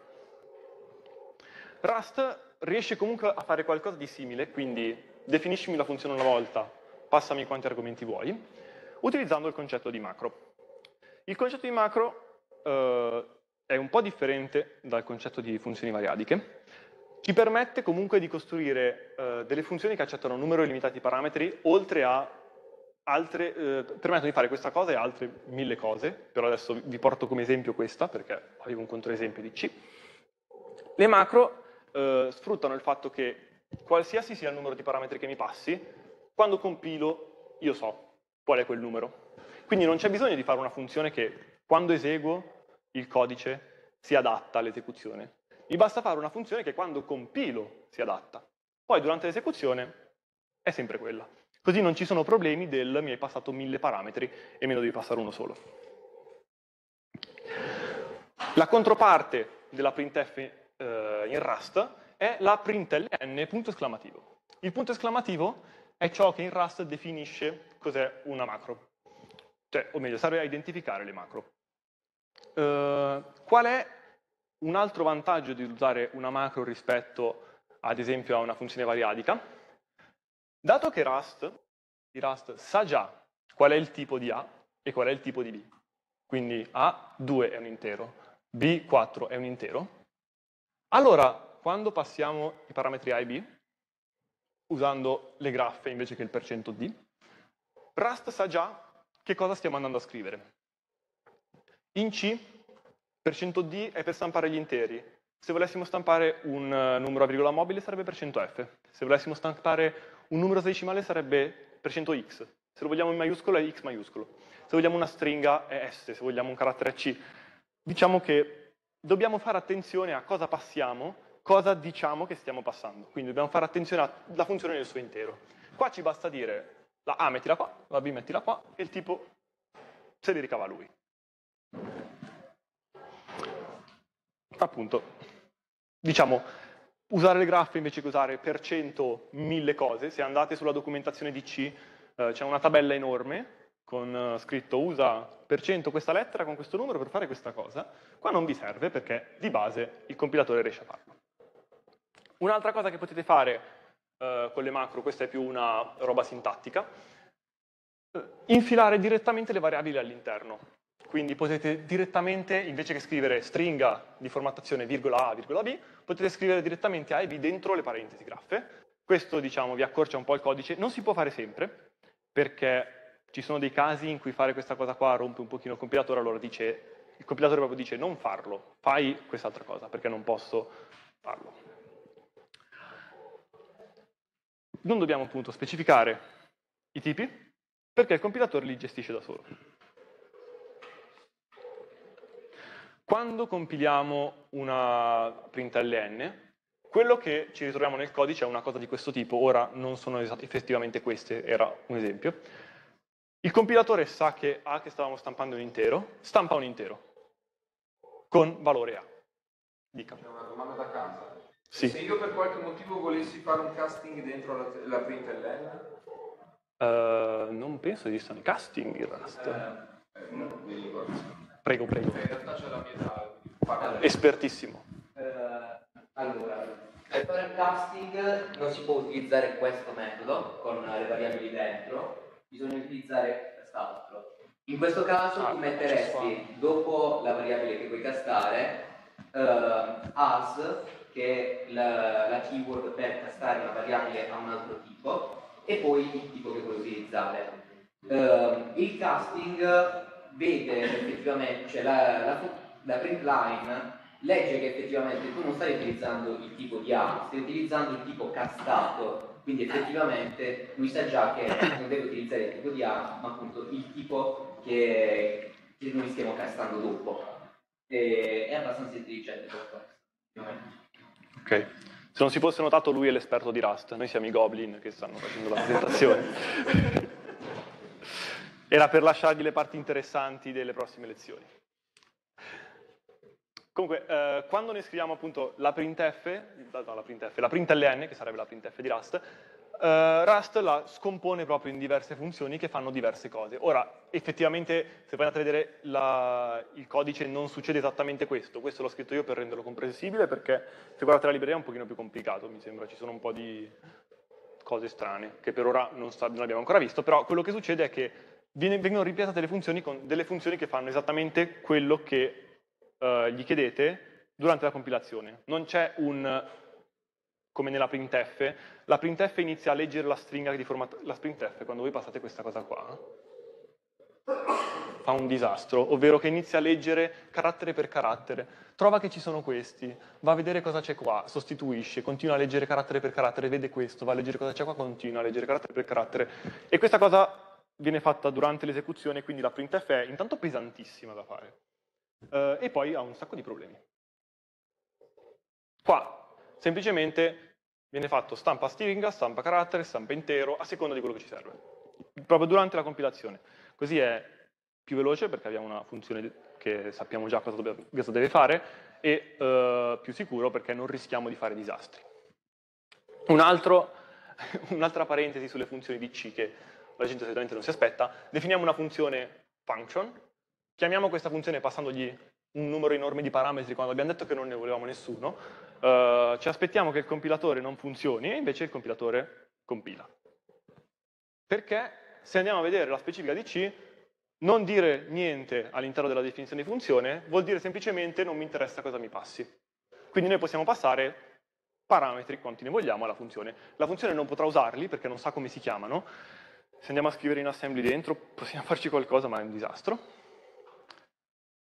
A: Rust riesce comunque a fare qualcosa di simile, quindi definiscimi la funzione una volta, passami quanti argomenti vuoi, utilizzando il concetto di macro. Il concetto di macro eh, è un po' differente dal concetto di funzioni variadiche, ci permette comunque di costruire eh, delle funzioni che accettano un numero illimitato di parametri, oltre a altre, eh, permettono di fare questa cosa e altre mille cose, però adesso vi porto come esempio questa, perché avevo un controesempio di C. Le macro eh, sfruttano il fatto che qualsiasi sia il numero di parametri che mi passi, quando compilo io so qual è quel numero. Quindi non c'è bisogno di fare una funzione che quando eseguo il codice si adatta all'esecuzione. Mi basta fare una funzione che quando compilo si adatta. Poi durante l'esecuzione è sempre quella. Così non ci sono problemi del mi hai passato mille parametri e me ne devi passare uno solo. La controparte della printf eh, in Rust è la println punto esclamativo. Il punto esclamativo è ciò che in Rust definisce cos'è una macro. Cioè, o meglio, serve a identificare le macro. Uh, qual è un altro vantaggio di usare una macro rispetto ad esempio a una funzione variadica? Dato che Rust, Rust sa già qual è il tipo di A e qual è il tipo di B, quindi A2 è un intero, B4 è un intero, allora quando passiamo i parametri A e B, usando le graffe invece che il percento %d, Rust sa già che cosa stiamo andando a scrivere. In C, percento %d è per stampare gli interi. Se volessimo stampare un eh, numero a virgola mobile sarebbe percento %f. Se volessimo stampare un numero decimale sarebbe percento %x. Se lo vogliamo in maiuscolo è x maiuscolo. Se vogliamo una stringa è s, se vogliamo un carattere c. Diciamo che dobbiamo fare attenzione a cosa passiamo, cosa diciamo che stiamo passando. Quindi dobbiamo fare attenzione alla funzione nel suo intero. Qua ci basta dire la A mettila qua, la B mettila qua e il tipo se li ricava lui. Appunto, diciamo, usare le graffe invece che usare per cento mille cose, se andate sulla documentazione di C eh, c'è una tabella enorme con eh, scritto usa per cento questa lettera con questo numero per fare questa cosa, qua non vi serve perché di base il compilatore riesce a farlo. Un'altra cosa che potete fare eh, con le macro, questa è più una roba sintattica, eh, infilare direttamente le variabili all'interno. Quindi potete direttamente, invece che scrivere stringa di formattazione virgola A, virgola B, potete scrivere direttamente A e B dentro le parentesi graffe. Questo, diciamo, vi accorcia un po' il codice. Non si può fare sempre, perché ci sono dei casi in cui fare questa cosa qua rompe un pochino il compilatore, allora dice, il compilatore proprio dice non farlo, fai quest'altra cosa, perché non posso farlo. Non dobbiamo appunto specificare i tipi, perché il compilatore li gestisce da solo. Quando compiliamo una println, quello che ci ritroviamo nel codice è una cosa di questo tipo, ora non sono effettivamente queste, era un esempio. Il compilatore sa che A che stavamo stampando un intero, stampa un intero, con valore A.
C: Dica. C'è una domanda da casa.
A: Sì.
C: Se io per qualche motivo volessi fare un casting dentro la, la println?
A: Uh, non penso esistano casting in Rust.
C: Eh, eh, ricordo.
A: Prego, prego.
C: In realtà c'è la mia
A: Espertissimo.
D: Eh, allora, per fare il casting non si può utilizzare questo metodo con le variabili dentro, bisogna utilizzare quest'altro. In questo caso ah, tu metteresti dopo la variabile che vuoi castare uh, as, che è la, la keyword per castare una variabile a un altro tipo, e poi il tipo che vuoi utilizzare. Uh, il casting vede effettivamente, cioè la, la, la print line legge che effettivamente tu non stai utilizzando il tipo di A, stai utilizzando il tipo castato, quindi effettivamente lui sa già che non deve utilizzare il tipo di A, ma appunto il tipo che, che noi stiamo castando dopo. E, è abbastanza intelligente per questo.
A: Ok. Se non si fosse notato, lui è l'esperto di Rust, noi siamo i Goblin che stanno facendo la presentazione. Era per lasciargli le parti interessanti delle prossime lezioni. Comunque, eh, quando ne scriviamo appunto la printf, no, la printf, la println, che sarebbe la printf di Rust, eh, Rust la scompone proprio in diverse funzioni che fanno diverse cose. Ora, effettivamente, se voi andate a vedere la, il codice non succede esattamente questo, questo l'ho scritto io per renderlo comprensibile, perché se guardate la libreria è un pochino più complicato, mi sembra, ci sono un po' di cose strane, che per ora non, sta, non abbiamo ancora visto, però quello che succede è che vengono ripiazzate delle funzioni con delle funzioni che fanno esattamente quello che eh, gli chiedete durante la compilazione. Non c'è un, come nella printf, la printf inizia a leggere la stringa di formato, la printf quando voi passate questa cosa qua, fa un disastro, ovvero che inizia a leggere carattere per carattere, trova che ci sono questi, va a vedere cosa c'è qua, sostituisce, continua a leggere carattere per carattere, vede questo, va a leggere cosa c'è qua, continua a leggere carattere per carattere. E questa cosa viene fatta durante l'esecuzione, quindi la printf è intanto pesantissima da fare eh, e poi ha un sacco di problemi. Qua semplicemente viene fatto stampa stringa, stampa carattere, stampa intero, a seconda di quello che ci serve, proprio durante la compilazione. Così è più veloce perché abbiamo una funzione che sappiamo già cosa, deve, cosa deve fare e eh, più sicuro perché non rischiamo di fare disastri. Un'altra un parentesi sulle funzioni di C che la gente solitamente non si aspetta, definiamo una funzione function Chiamiamo questa funzione passandogli un numero enorme di parametri quando abbiamo detto che non ne volevamo nessuno, uh, ci aspettiamo che il compilatore non funzioni e invece il compilatore compila. Perché se andiamo a vedere la specifica di C, non dire niente all'interno della definizione di funzione vuol dire semplicemente non mi interessa cosa mi passi. Quindi noi possiamo passare parametri, quanti ne vogliamo, alla funzione. La funzione non potrà usarli perché non sa come si chiamano. Se andiamo a scrivere in assembly dentro possiamo farci qualcosa ma è un disastro.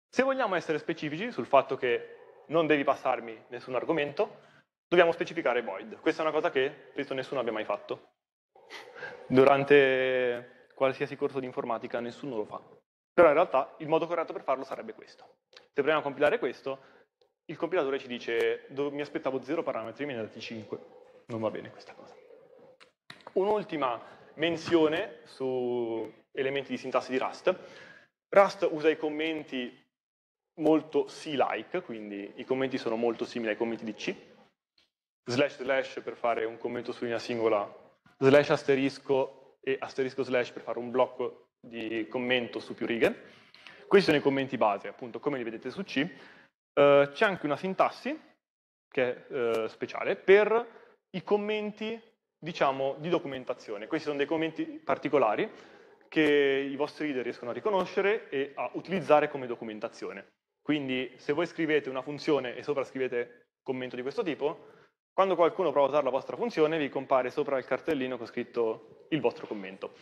A: Se vogliamo essere specifici sul fatto che non devi passarmi nessun argomento, dobbiamo specificare void. Questa è una cosa che, penso, nessuno abbia mai fatto. Durante qualsiasi corso di informatica nessuno lo fa. Però in realtà il modo corretto per farlo sarebbe questo. Se proviamo a compilare questo, il compilatore ci dice mi aspettavo 0 parametri, mi ne dati 5. Non va bene questa cosa. Un'ultima menzione su elementi di sintassi di Rust. Rust usa i commenti molto C-like, quindi i commenti sono molto simili ai commenti di C, slash slash per fare un commento su linea singola, slash asterisco e asterisco slash per fare un blocco di commento su più righe. Questi sono i commenti base, appunto, come li vedete su C. Uh, C'è anche una sintassi, che è uh, speciale, per i commenti, diciamo, di documentazione. Questi sono dei commenti particolari che i vostri reader riescono a riconoscere e a utilizzare come documentazione. Quindi se voi scrivete una funzione e sopra scrivete commento di questo tipo, quando qualcuno prova a usare la vostra funzione vi compare sopra il cartellino con scritto il vostro commento.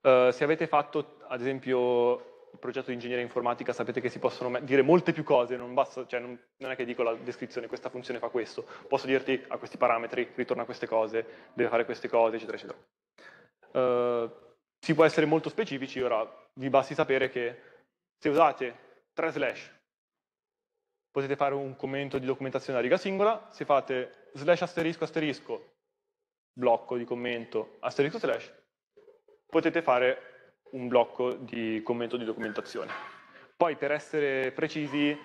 A: Uh, se avete fatto ad esempio il progetto di ingegneria informatica sapete che si possono dire molte più cose, non, basta, cioè non, non, è che dico la descrizione, questa funzione fa questo, posso dirti a questi parametri, ritorna a queste cose, deve fare queste cose, eccetera, eccetera. Uh, si può essere molto specifici, ora vi basti sapere che se usate 3 slash potete fare un commento di documentazione a riga singola, se fate slash asterisco asterisco, blocco di commento asterisco slash, potete fare un blocco di commento di documentazione. Poi per essere precisi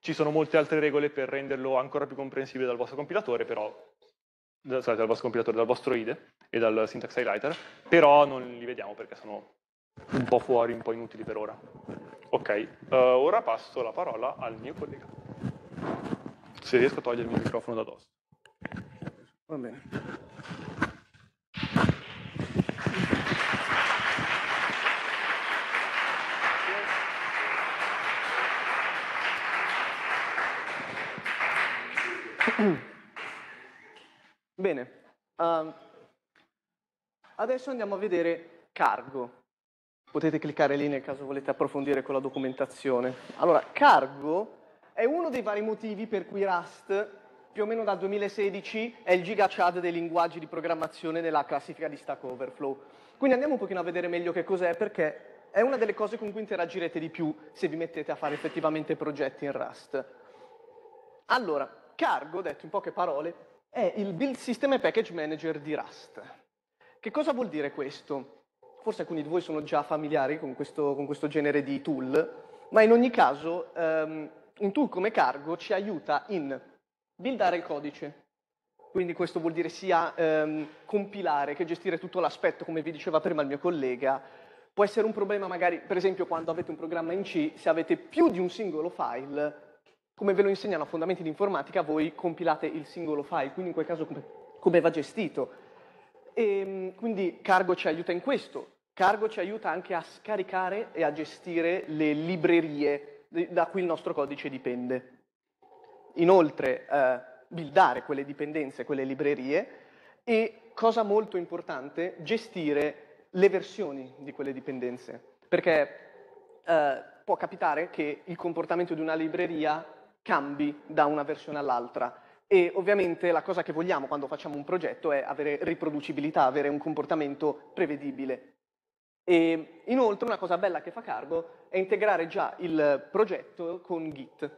A: ci sono molte altre regole per renderlo ancora più comprensibile dal vostro compilatore, però scusate, dal vostro compilatore, dal vostro IDE e dal syntax highlighter, però non li vediamo perché sono un po' fuori, un po' inutili per ora. Ok, uh, ora passo la parola al mio collega se riesco a togliermi il microfono da dosso.
B: Va bene. Bene, uh, adesso andiamo a vedere cargo. Potete cliccare lì nel caso volete approfondire con la documentazione. Allora, cargo è uno dei vari motivi per cui Rust, più o meno dal 2016, è il giga chad dei linguaggi di programmazione nella classifica di Stack Overflow. Quindi andiamo un pochino a vedere meglio che cos'è, perché è una delle cose con cui interagirete di più se vi mettete a fare effettivamente progetti in Rust. Allora, Cargo, detto in poche parole, è il Build System e Package Manager di Rust. Che cosa vuol dire questo? Forse alcuni di voi sono già familiari con questo, con questo genere di tool, ma in ogni caso... Um, un tool come Cargo ci aiuta in buildare il codice, quindi questo vuol dire sia ehm, compilare che gestire tutto l'aspetto, come vi diceva prima il mio collega. Può essere un problema magari, per esempio, quando avete un programma in C, se avete più di un singolo file, come ve lo insegnano a fondamenti di informatica, voi compilate il singolo file, quindi in quel caso come, come va gestito. E, ehm, quindi Cargo ci aiuta in questo. Cargo ci aiuta anche a scaricare e a gestire le librerie da cui il nostro codice dipende. Inoltre, eh, buildare quelle dipendenze, quelle librerie e, cosa molto importante, gestire le versioni di quelle dipendenze. Perché eh, può capitare che il comportamento di una libreria cambi da una versione all'altra e ovviamente la cosa che vogliamo quando facciamo un progetto è avere riproducibilità, avere un comportamento prevedibile. E inoltre una cosa bella che fa Cargo è integrare già il progetto con Git.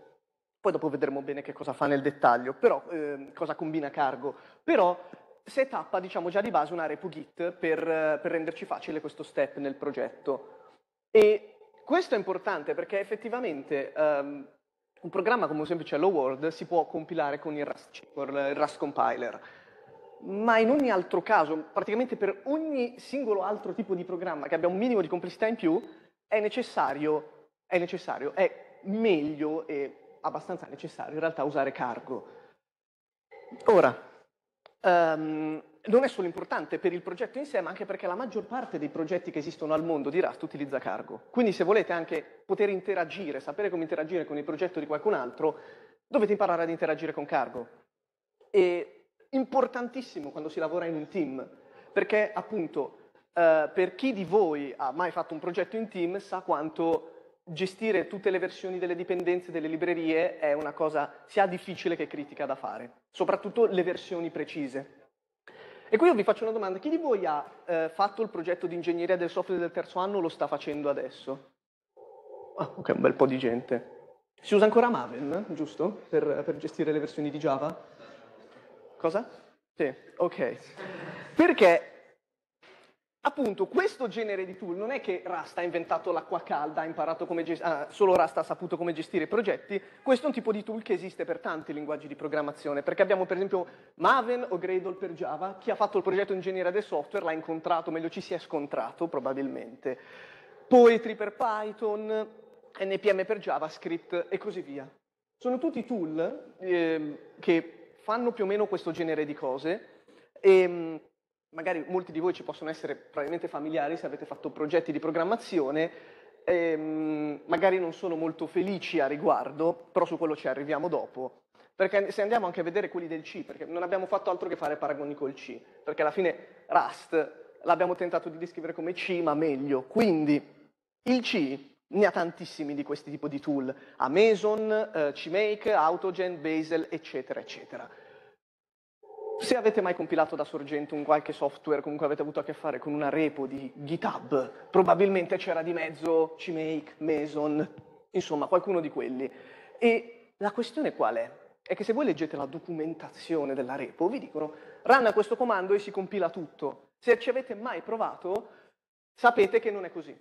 B: Poi dopo vedremo bene che cosa fa nel dettaglio, però eh, cosa combina Cargo. Però setappa diciamo già di base una repo Git per, per renderci facile questo step nel progetto. E questo è importante perché effettivamente um, un programma come un semplice Hello World si può compilare con il Rust, il Rust compiler, ma in ogni altro caso, praticamente per ogni singolo altro tipo di programma che abbia un minimo di complessità in più, è necessario, è, necessario, è meglio e abbastanza necessario in realtà usare cargo. Ora, um, non è solo importante per il progetto in sé, ma anche perché la maggior parte dei progetti che esistono al mondo di Rust utilizza cargo. Quindi se volete anche poter interagire, sapere come interagire con il progetto di qualcun altro, dovete imparare ad interagire con cargo. È importantissimo quando si lavora in un team, perché appunto Uh, per chi di voi ha mai fatto un progetto in team sa quanto gestire tutte le versioni delle dipendenze delle librerie è una cosa sia difficile che critica da fare, soprattutto le versioni precise. E qui io vi faccio una domanda, chi di voi ha eh, fatto il progetto di ingegneria del software del terzo anno o lo sta facendo adesso? Ah, ok, un bel po' di gente. Si usa ancora Maven, giusto? Per, per gestire le versioni di Java? Cosa? Sì, ok. Perché appunto questo genere di tool non è che Rust ha inventato l'acqua calda, ha imparato come gestire, ah, solo Rust ha saputo come gestire i progetti, questo è un tipo di tool che esiste per tanti linguaggi di programmazione, perché abbiamo per esempio Maven o Gradle per Java, chi ha fatto il progetto ingegnere del software l'ha incontrato, meglio ci si è scontrato probabilmente, Poetry per Python, NPM per JavaScript e così via. Sono tutti tool eh, che fanno più o meno questo genere di cose. E ehm, magari molti di voi ci possono essere probabilmente familiari se avete fatto progetti di programmazione, ehm, magari non sono molto felici a riguardo, però su quello ci arriviamo dopo. Perché se andiamo anche a vedere quelli del C, perché non abbiamo fatto altro che fare paragoni col C, perché alla fine Rust l'abbiamo tentato di descrivere come C, ma meglio. Quindi il C ne ha tantissimi di questi tipi di tool, Amazon, eh, CMake, Autogen, Bazel, eccetera, eccetera. Se avete mai compilato da sorgente un qualche software, comunque avete avuto a che fare con una repo di GitHub, probabilmente c'era di mezzo CMake, Mason, insomma qualcuno di quelli. E la questione qual è? È che se voi leggete la documentazione della repo, vi dicono run questo comando e si compila tutto. Se ci avete mai provato, sapete che non è così.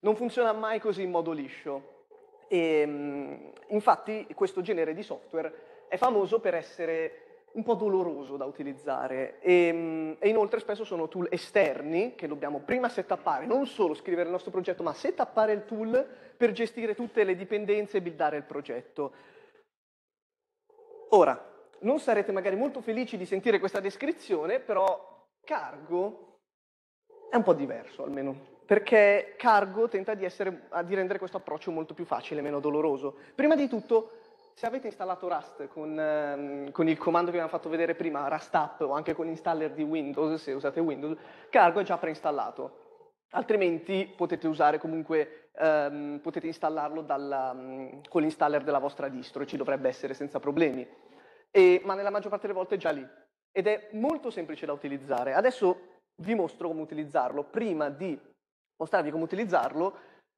B: Non funziona mai così in modo liscio. E, ehm, infatti questo genere di software è famoso per essere un po' doloroso da utilizzare e, mm, e, inoltre spesso sono tool esterni che dobbiamo prima settappare, non solo scrivere il nostro progetto, ma settappare il tool per gestire tutte le dipendenze e buildare il progetto. Ora, non sarete magari molto felici di sentire questa descrizione, però Cargo è un po' diverso almeno, perché Cargo tenta di, essere, di rendere questo approccio molto più facile, meno doloroso. Prima di tutto se avete installato Rust con, ehm, con, il comando che abbiamo fatto vedere prima, Rust App, o anche con l'installer di Windows, se usate Windows, Cargo è già preinstallato. Altrimenti potete usare comunque, ehm, potete installarlo dalla, con l'installer della vostra distro e ci dovrebbe essere senza problemi. E, ma nella maggior parte delle volte è già lì. Ed è molto semplice da utilizzare. Adesso vi mostro come utilizzarlo. Prima di mostrarvi come utilizzarlo,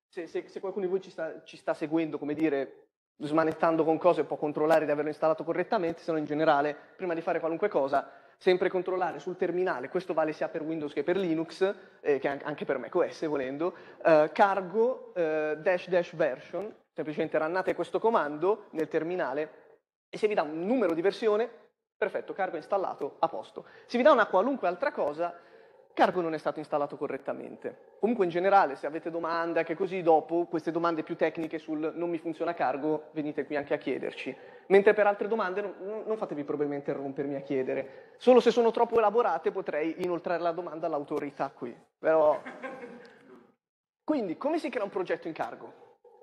B: se, se, se qualcuno di voi ci sta, ci sta seguendo, come dire, smanettando con cose può controllare di averlo installato correttamente, se no in generale, prima di fare qualunque cosa, sempre controllare sul terminale, questo vale sia per Windows che per Linux, eh, che anche per macOS volendo, eh, cargo eh, dash dash version, Semplicemente rannate questo comando nel terminale e se vi dà un numero di versione, perfetto, cargo installato, a posto. Se vi dà una qualunque altra cosa, cargo non è stato installato correttamente. Comunque in generale, se avete domande, anche così dopo, queste domande più tecniche sul non mi funziona cargo, venite qui anche a chiederci. Mentre per altre domande non, non fatevi problemi a interrompermi a chiedere. Solo se sono troppo elaborate potrei inoltrare la domanda all'autorità qui. Però... Quindi, come si crea un progetto in cargo?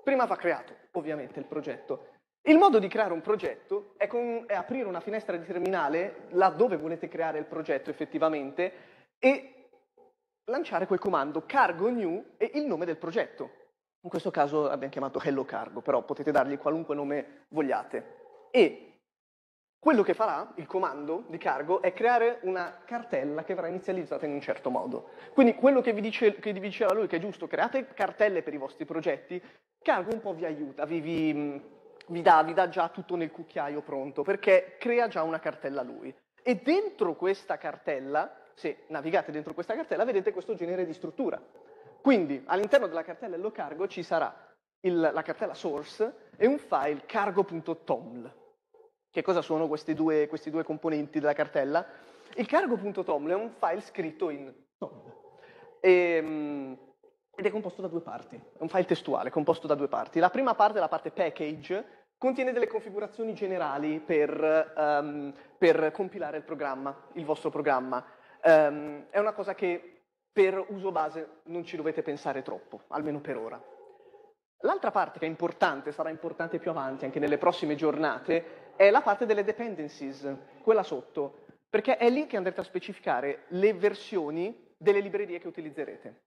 B: Prima va creato, ovviamente, il progetto. Il modo di creare un progetto è, con, è, aprire una finestra di terminale laddove volete creare il progetto effettivamente e lanciare quel comando cargo new e il nome del progetto. In questo caso abbiamo chiamato hello cargo, però potete dargli qualunque nome vogliate. E quello che farà il comando di cargo è creare una cartella che verrà inizializzata in un certo modo. Quindi quello che vi, dice, che vi diceva lui che è giusto, create cartelle per i vostri progetti, cargo un po' vi aiuta, vi, vi vi dà, vi dà già tutto nel cucchiaio pronto, perché crea già una cartella lui. E dentro questa cartella, se navigate dentro questa cartella, vedete questo genere di struttura. Quindi all'interno della cartella Hello Cargo ci sarà il, la cartella source e un file cargo.toml. Che cosa sono questi due, questi due componenti della cartella? Il cargo.toml è un file scritto in toml. E, ehm, ed è composto da due parti, è un file testuale composto da due parti. La prima parte, la parte package, contiene delle configurazioni generali per, um, per compilare il il vostro programma. Um, è una cosa che per uso base non ci dovete pensare troppo, almeno per ora. L'altra parte che è importante, sarà importante più avanti, anche nelle prossime giornate, è la parte delle dependencies, quella sotto, perché è lì che andrete a specificare le versioni delle librerie che utilizzerete.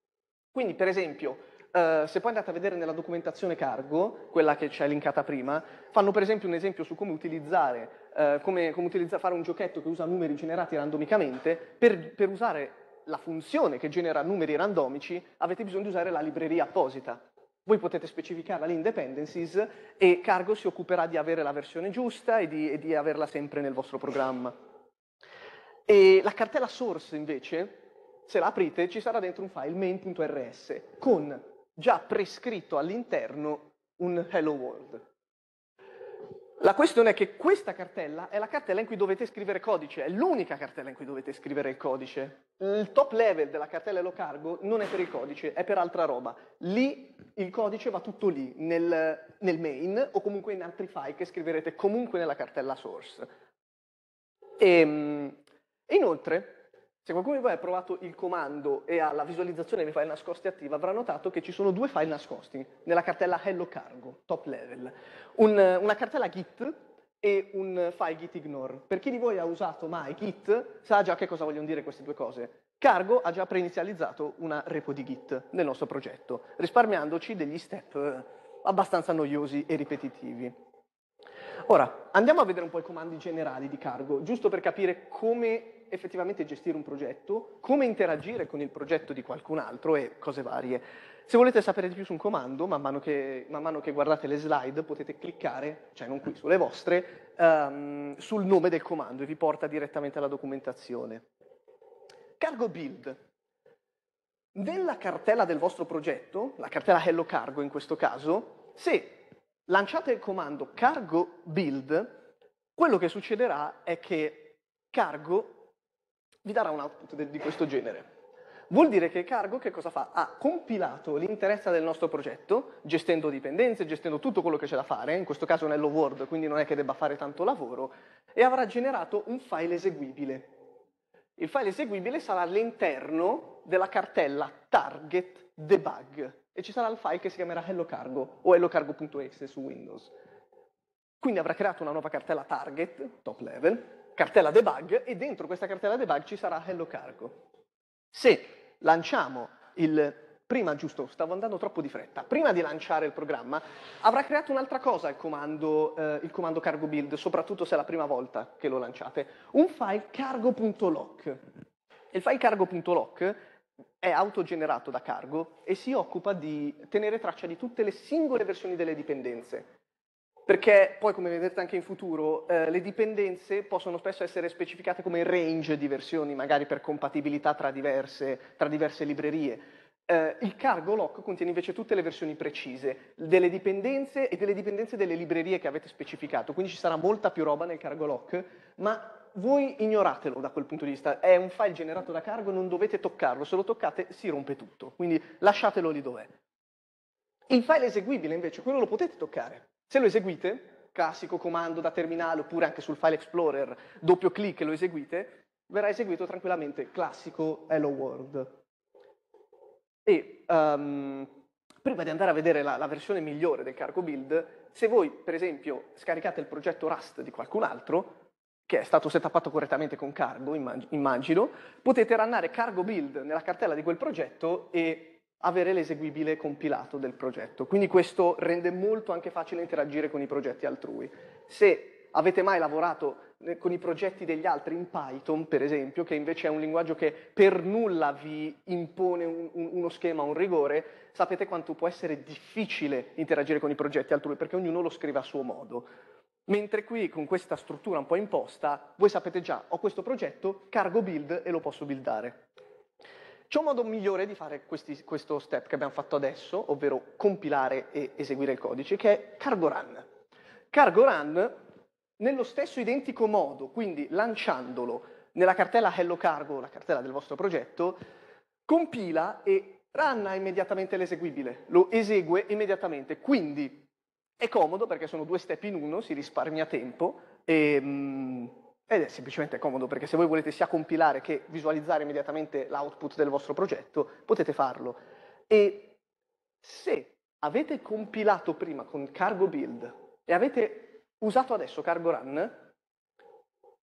B: Quindi, per esempio, Uh, se poi andate a vedere nella documentazione cargo, quella che c'è linkata prima, fanno per esempio un esempio su come utilizzare, uh, come, come utilizzare fare un giochetto che usa numeri generati randomicamente, per, per, usare la funzione che genera numeri randomici avete bisogno di usare la libreria apposita. Voi potete specificarla in dependencies e Cargo si occuperà di avere la versione giusta e di, e di averla sempre nel vostro programma. E la cartella source invece, se la aprite, ci sarà dentro un file main.rs con già prescritto all'interno un hello world. La questione è che questa cartella è la cartella in cui dovete scrivere codice, è l'unica cartella in cui dovete scrivere il codice. Il top level della cartella Hello Cargo non è per il codice, è per altra roba. Lì il codice va tutto lì, nel, nel main o comunque in altri file che scriverete comunque nella cartella source. E, ehm, inoltre, se qualcuno di voi ha provato il comando e ha la visualizzazione dei file nascosti attiva, avrà notato che ci sono due file nascosti nella cartella hello cargo, top level. Un, una cartella git e un file git ignore. Per chi di voi ha usato mai git, sa già che cosa vogliono dire queste due cose. Cargo ha già preinizializzato una repo di git nel nostro progetto, risparmiandoci degli step eh, abbastanza noiosi e ripetitivi. Ora, andiamo a vedere un po' i comandi generali di Cargo, giusto per capire come effettivamente gestire un progetto, come interagire con il progetto di qualcun altro e cose varie. Se volete sapere di più su un comando, man mano che, man mano che guardate le slide potete cliccare, cioè non qui, sulle vostre, um, sul nome del comando e vi porta direttamente alla documentazione. Cargo build. Nella cartella del vostro progetto, la cartella Hello Cargo in questo caso, se lanciate il comando cargo build, quello che succederà è che cargo vi darà un output di questo genere. Vuol dire che Cargo che cosa fa? Ha compilato l'interesse del nostro progetto, gestendo dipendenze, gestendo tutto quello che c'è da fare, in questo caso è Hello World, quindi non è che debba fare tanto lavoro, e avrà generato un file eseguibile. Il file eseguibile sarà all'interno della cartella target debug e ci sarà il file che si chiamerà hello cargo o hellocargo.exe su Windows. Quindi avrà creato una nuova cartella target, top level, cartella debug e dentro questa cartella debug ci sarà hello cargo. Se lanciamo il prima, giusto, stavo andando troppo di fretta, prima di lanciare il programma, avrà creato un'altra cosa il comando, eh, il comando cargo build, soprattutto se è la prima volta che lo lanciate, un file cargo.lock. Il file cargo.lock è autogenerato da Cargo e si occupa di tenere traccia di tutte le singole versioni delle dipendenze. Perché poi, come vedrete anche in futuro, eh, le dipendenze possono spesso essere specificate come range di versioni, magari per compatibilità tra diverse, tra diverse librerie. Eh, il cargo lock contiene invece tutte le versioni precise delle dipendenze e delle dipendenze delle librerie che avete specificato, quindi ci sarà molta più roba nel cargo lock, ma voi ignoratelo da quel punto di vista, è un file generato da cargo, non dovete toccarlo, se lo toccate si rompe tutto, quindi lasciatelo lì dov'è. Il file eseguibile invece, quello lo potete toccare. Se lo eseguite, classico comando da terminale oppure anche sul file explorer, doppio clic e lo eseguite, verrà eseguito tranquillamente classico hello world. E um, prima di andare a vedere la, la, versione migliore del cargo build, se voi per esempio scaricate il progetto Rust di qualcun altro, che è stato setappato correttamente con cargo, immagino, potete runnare cargo build nella cartella di quel progetto e avere l'eseguibile compilato del progetto. Quindi questo rende molto anche facile interagire con i progetti altrui. Se avete mai lavorato eh, con i progetti degli altri in Python, per esempio, che invece è un linguaggio che per nulla vi impone un, un, uno schema, un rigore, sapete quanto può essere difficile interagire con i progetti altrui, perché ognuno lo scrive a suo modo. Mentre qui, con questa struttura un po' imposta, voi sapete già, ho questo progetto, cargo build e lo posso buildare. C'è un modo migliore di fare questi, questo step che abbiamo fatto adesso, ovvero compilare e eseguire il codice, che è cargo run. Cargo run, nello stesso identico modo, quindi lanciandolo nella cartella hello cargo, la cartella del vostro progetto, compila e runna immediatamente l'eseguibile, lo esegue immediatamente. Quindi è comodo perché sono due step in uno, si risparmia tempo e, mm, ed è semplicemente comodo perché se voi volete sia compilare che visualizzare immediatamente l'output del vostro progetto, potete farlo. E se avete compilato prima con cargo build e avete usato adesso cargo run,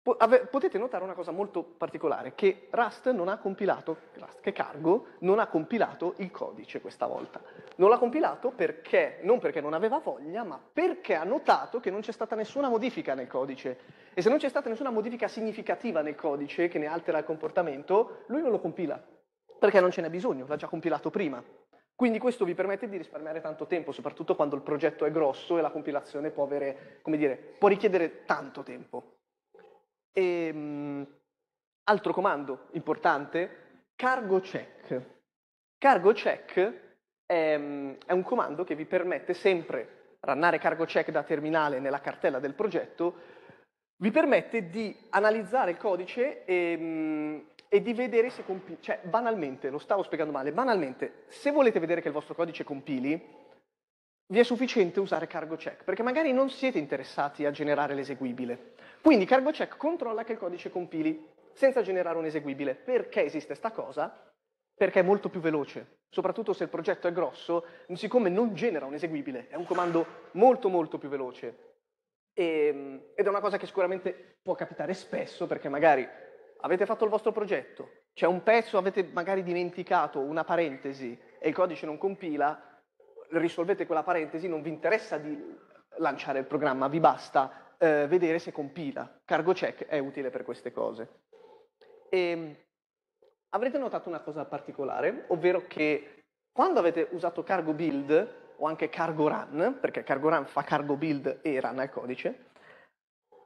B: potete notare una cosa molto particolare, che Rust non ha compilato, Rust, che Cargo non ha compilato il codice questa volta. Non l'ha compilato perché, non perché non aveva voglia, ma perché ha notato che non c'è stata nessuna modifica nel codice. E se non c'è stata nessuna modifica significativa nel codice che ne altera il comportamento, lui non lo compila, perché non ce n'è bisogno, l'ha già compilato prima. Quindi questo vi permette di risparmiare tanto tempo, soprattutto quando il progetto è grosso e la compilazione può, avere, dire, può richiedere tanto tempo. E, um, altro comando importante, cargo check. Cargo check è, um, è, un comando che vi permette sempre, runnare cargo check da terminale nella cartella del progetto, vi permette di analizzare il codice e, um, e di vedere se compila, cioè banalmente, lo stavo spiegando male, banalmente, se volete vedere che il vostro codice compili, vi è sufficiente usare cargo check, perché magari non siete interessati a generare l'eseguibile. Quindi cargo check controlla che il codice compili senza generare un eseguibile. Perché esiste questa cosa? Perché è molto più veloce, soprattutto se il progetto è grosso, siccome non genera un eseguibile, è un comando molto molto più veloce. E, ehm, ed è una cosa che sicuramente può capitare spesso, perché magari avete fatto il vostro progetto, c'è un pezzo, avete magari dimenticato una parentesi e il codice non compila, risolvete quella parentesi, non vi interessa di lanciare il programma, vi basta eh, vedere se compila. Cargo check è utile per queste cose. E ehm, avrete notato una cosa particolare, ovvero che quando avete usato cargo build o anche cargo run, perché cargo run fa cargo build e run al codice,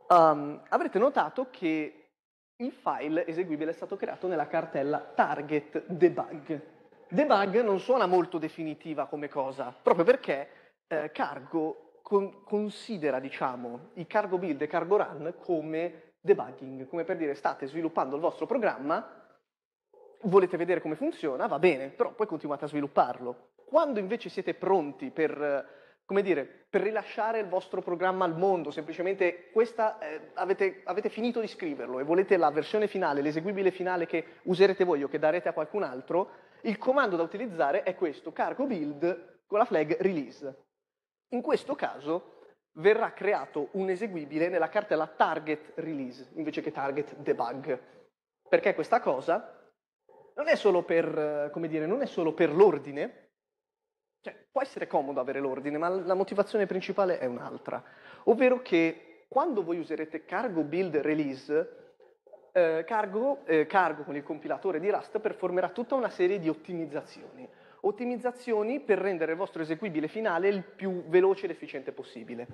B: um, avrete notato che il file eseguibile è stato creato nella cartella target debug. Debug non suona molto definitiva come cosa, proprio perché eh, cargo con, considera diciamo, i cargo build e cargo run come debugging, come per dire state sviluppando il vostro programma, volete vedere come funziona, va bene, però poi continuate a svilupparlo. Quando invece siete pronti per, come dire, per rilasciare il vostro programma al mondo, semplicemente questa, eh, avete, avete finito di scriverlo e volete la versione finale, l'eseguibile finale che userete voi o che darete a qualcun altro, il comando da utilizzare è questo, cargo build con la flag release. In questo caso verrà creato un eseguibile nella cartella target release invece che target debug. Perché questa cosa non è solo per, solo per l'ordine, cioè può essere comodo avere l'ordine, ma la motivazione principale è un'altra, ovvero che quando voi userete cargo build release, eh, cargo, eh, cargo con il compilatore di Rust performerà tutta una serie di ottimizzazioni ottimizzazioni per rendere il vostro eseguibile finale il più veloce ed efficiente possibile.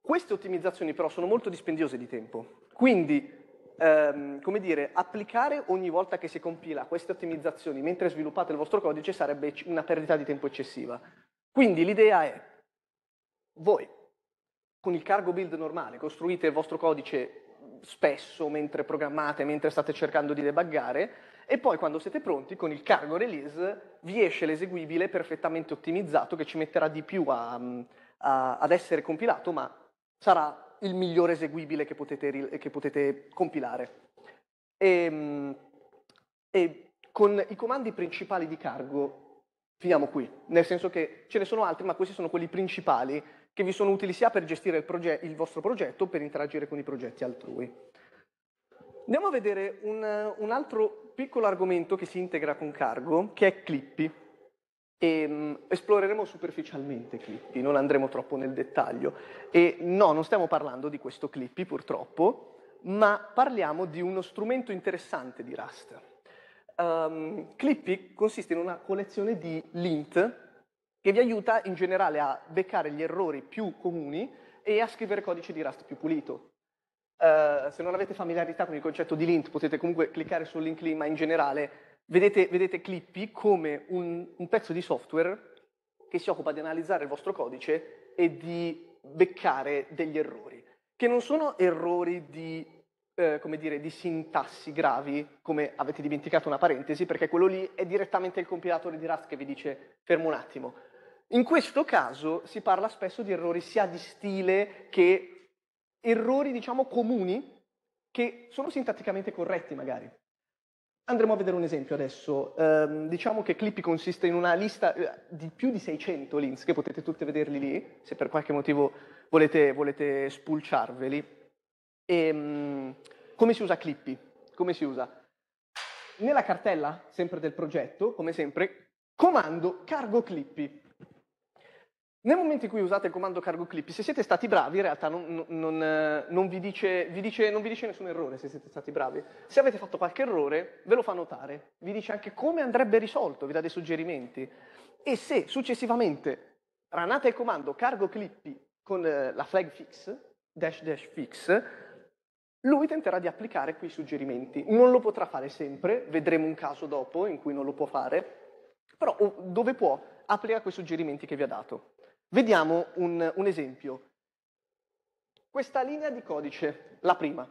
B: Queste ottimizzazioni però sono molto dispendiose di tempo, quindi ehm, come dire, applicare ogni volta che si compila queste ottimizzazioni mentre sviluppate il vostro codice sarebbe una perdita di tempo eccessiva. Quindi l'idea è, voi con il cargo build normale costruite il vostro codice spesso mentre programmate, mentre state cercando di debuggare, e poi quando siete pronti con il cargo release vi esce l'eseguibile perfettamente ottimizzato che ci metterà di più a, a, ad essere compilato, ma sarà il migliore eseguibile che potete, che potete compilare. E, ehm, e con i comandi principali di cargo finiamo qui, nel senso che ce ne sono altri, ma questi sono quelli principali che vi sono utili sia per gestire il, il vostro progetto, per interagire con i progetti altrui. Andiamo a vedere un, un, altro piccolo argomento che si integra con Cargo, che è Clippy. E, um, esploreremo superficialmente Clippy, non andremo troppo nel dettaglio. E no, non stiamo parlando di questo Clippy purtroppo, ma parliamo di uno strumento interessante di Rust. Um, Clippy consiste in una collezione di lint che vi aiuta in generale a beccare gli errori più comuni e a scrivere codice di Rust più pulito. Uh, se non avete familiarità con il concetto di lint potete comunque cliccare sul link lì, ma in generale vedete, vedete Clippy come un, un, pezzo di software che si occupa di analizzare il vostro codice e di beccare degli errori, che non sono errori di, eh, come dire, di sintassi gravi, come avete dimenticato una parentesi, perché quello lì è direttamente il compilatore di Rust che vi dice fermo un attimo. In questo caso si parla spesso di errori sia di stile che errori, diciamo, comuni che sono sintatticamente corretti magari. Andremo a vedere un esempio adesso. Um, diciamo che Clippy consiste in una lista eh, di più di 600 links, che potete tutte vederli lì, se per qualche motivo volete, volete spulciarveli. E, um, come si usa Clippy? Come si usa? Nella cartella, sempre del progetto, come sempre, comando cargo Clippy. Nel momento in cui usate il comando cargo clip, se siete stati bravi, in realtà non, non, non, vi dice, vi dice, non, vi dice, nessun errore se siete stati bravi. Se avete fatto qualche errore, ve lo fa notare. Vi dice anche come andrebbe risolto, vi dà dei suggerimenti. E se successivamente ranate il comando cargo clippy con eh, la flag fix, dash dash fix, lui tenterà di applicare quei suggerimenti. Non lo potrà fare sempre, vedremo un caso dopo in cui non lo può fare, però dove può applica quei suggerimenti che vi ha dato. Vediamo un, un esempio. Questa linea di codice, la prima,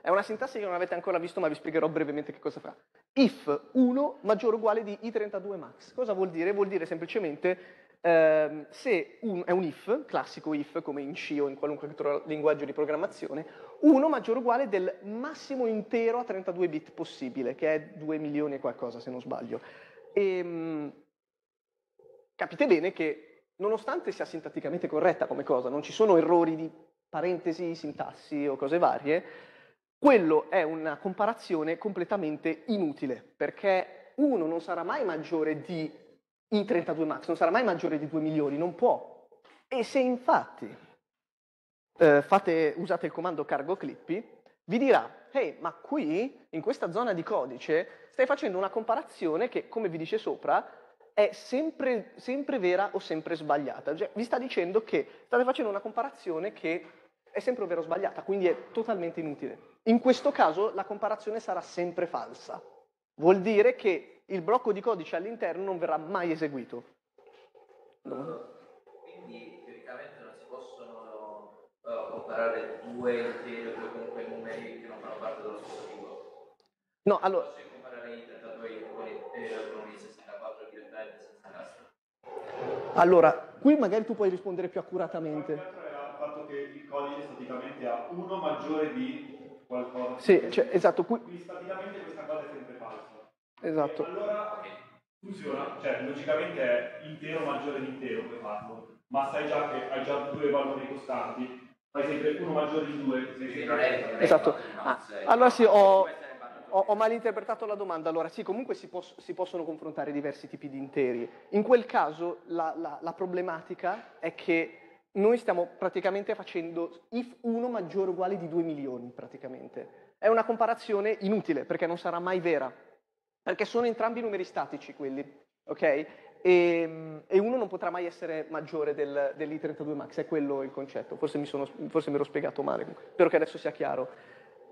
B: è una sintassi che non avete ancora visto, ma vi spiegherò brevemente che cosa fa. If 1 maggiore o uguale di i32 max. Cosa vuol dire? Vuol dire semplicemente eh, se un, è un if, classico if come in C o in qualunque altro linguaggio di programmazione, 1 maggiore o uguale del massimo intero a 32 bit possibile, che è 2 milioni e qualcosa se non sbaglio. E, ehm, capite bene che nonostante sia sintatticamente corretta come cosa, non ci sono errori di parentesi, sintassi o cose varie, quello è una comparazione completamente inutile, perché uno non sarà mai maggiore di i32 max, non sarà mai maggiore di 2 milioni, non può. E se infatti eh, fate, usate il comando cargo clippy, vi dirà, hey, ma qui, in questa zona di codice, stai facendo una comparazione che, come vi dice sopra, è sempre, sempre vera o sempre sbagliata. Cioè, vi sta dicendo che state facendo una comparazione che è sempre vera o sbagliata, quindi è totalmente inutile. In questo caso la comparazione sarà sempre falsa. Vuol dire che il blocco di codice all'interno non verrà mai eseguito.
D: Quindi teoricamente non si possono uh, comparare due interi o comunque numeri che non fanno parte dello stesso tipo?
B: No, allora... Allora, qui magari tu puoi rispondere più accuratamente. Il
A: fatto che il codice staticamente ha uno maggiore di qualcosa.
B: Sì, cioè, esatto.
A: Qui... Quindi staticamente questa cosa è sempre falsa.
B: Esatto.
A: E allora funziona, cioè logicamente è intero maggiore di intero puoi farlo, ma sai già che hai già due valori costanti, fai sempre uno maggiore di due.
D: Sì, non è,
B: esatto. Ah, allora sì, ho ho, ho malinterpretato la domanda. Allora, sì, comunque si, pos- si, possono confrontare diversi tipi di interi. In quel caso la, la, la problematica è che noi stiamo praticamente facendo if 1 maggiore o uguale di 2 milioni, praticamente. È una comparazione inutile, perché non sarà mai vera. Perché sono entrambi numeri statici quelli, ok? E, e uno non potrà mai essere maggiore del, dell'I32 Max, è quello il concetto. Forse mi, sono, forse mi ero spiegato male, spero che adesso sia chiaro.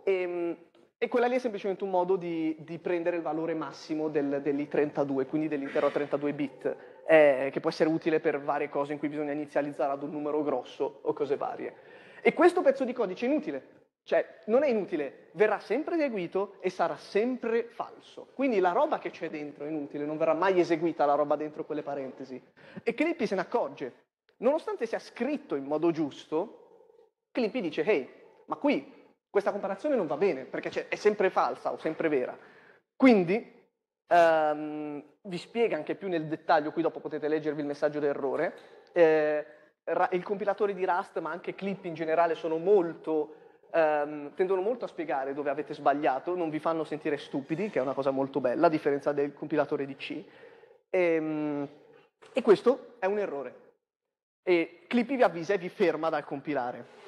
B: E, E quella lì è semplicemente un modo di, di prendere il valore massimo del, dell'i32, quindi dell'intero 32 bit, eh, che può essere utile per varie cose in cui bisogna inizializzare ad un numero grosso o cose varie. E questo pezzo di codice è inutile, cioè non è inutile, verrà sempre eseguito e sarà sempre falso. Quindi la roba che c'è dentro è inutile, non verrà mai eseguita la roba dentro quelle parentesi. E Clippy se ne accorge. Nonostante sia scritto in modo giusto, Clippy dice, hey, ma qui questa comparazione non va bene perché è sempre falsa o sempre vera. Quindi ehm, vi spiega anche più nel dettaglio, qui dopo potete leggervi il messaggio d'errore, eh, il compilatore di Rust ma anche Clip in generale sono molto, ehm, tendono molto a spiegare dove avete sbagliato, non vi fanno sentire stupidi, che è una cosa molto bella, a differenza del compilatore di C. E, ehm, e questo è un errore. E Clippy vi avvisa e vi ferma dal compilare.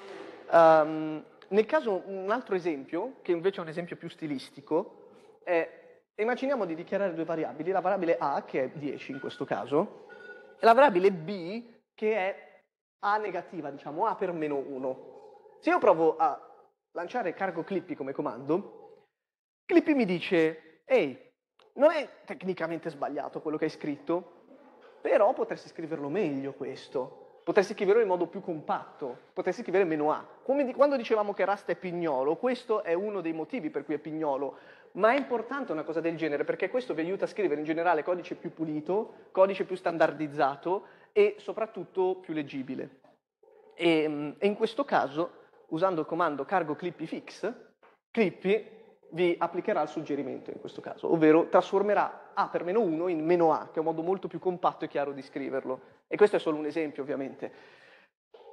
B: Um, nel caso, un altro esempio, che invece è un esempio più stilistico, è immaginiamo di dichiarare due variabili, la variabile A, che è 10 in questo caso, e la variabile B, che è A negativa, diciamo A per meno 1. Se io provo a lanciare cargo Clippy come comando, Clippy mi dice, ehi, non è tecnicamente sbagliato quello che hai scritto, però potresti scriverlo meglio questo potresti scriverlo in modo più compatto, potresti scrivere meno A. Come di, quando dicevamo che Rust è pignolo, questo è uno dei motivi per cui è pignolo, ma è importante una cosa del genere perché questo vi aiuta a scrivere in generale codice più pulito, codice più standardizzato e soprattutto più leggibile. E, mm, e in questo caso, usando il comando cargo clippy fix, clippy vi applicherà il suggerimento in questo caso, ovvero trasformerà A per meno 1 in meno A, che è un modo molto più compatto e chiaro di scriverlo. E questo è solo un esempio, ovviamente.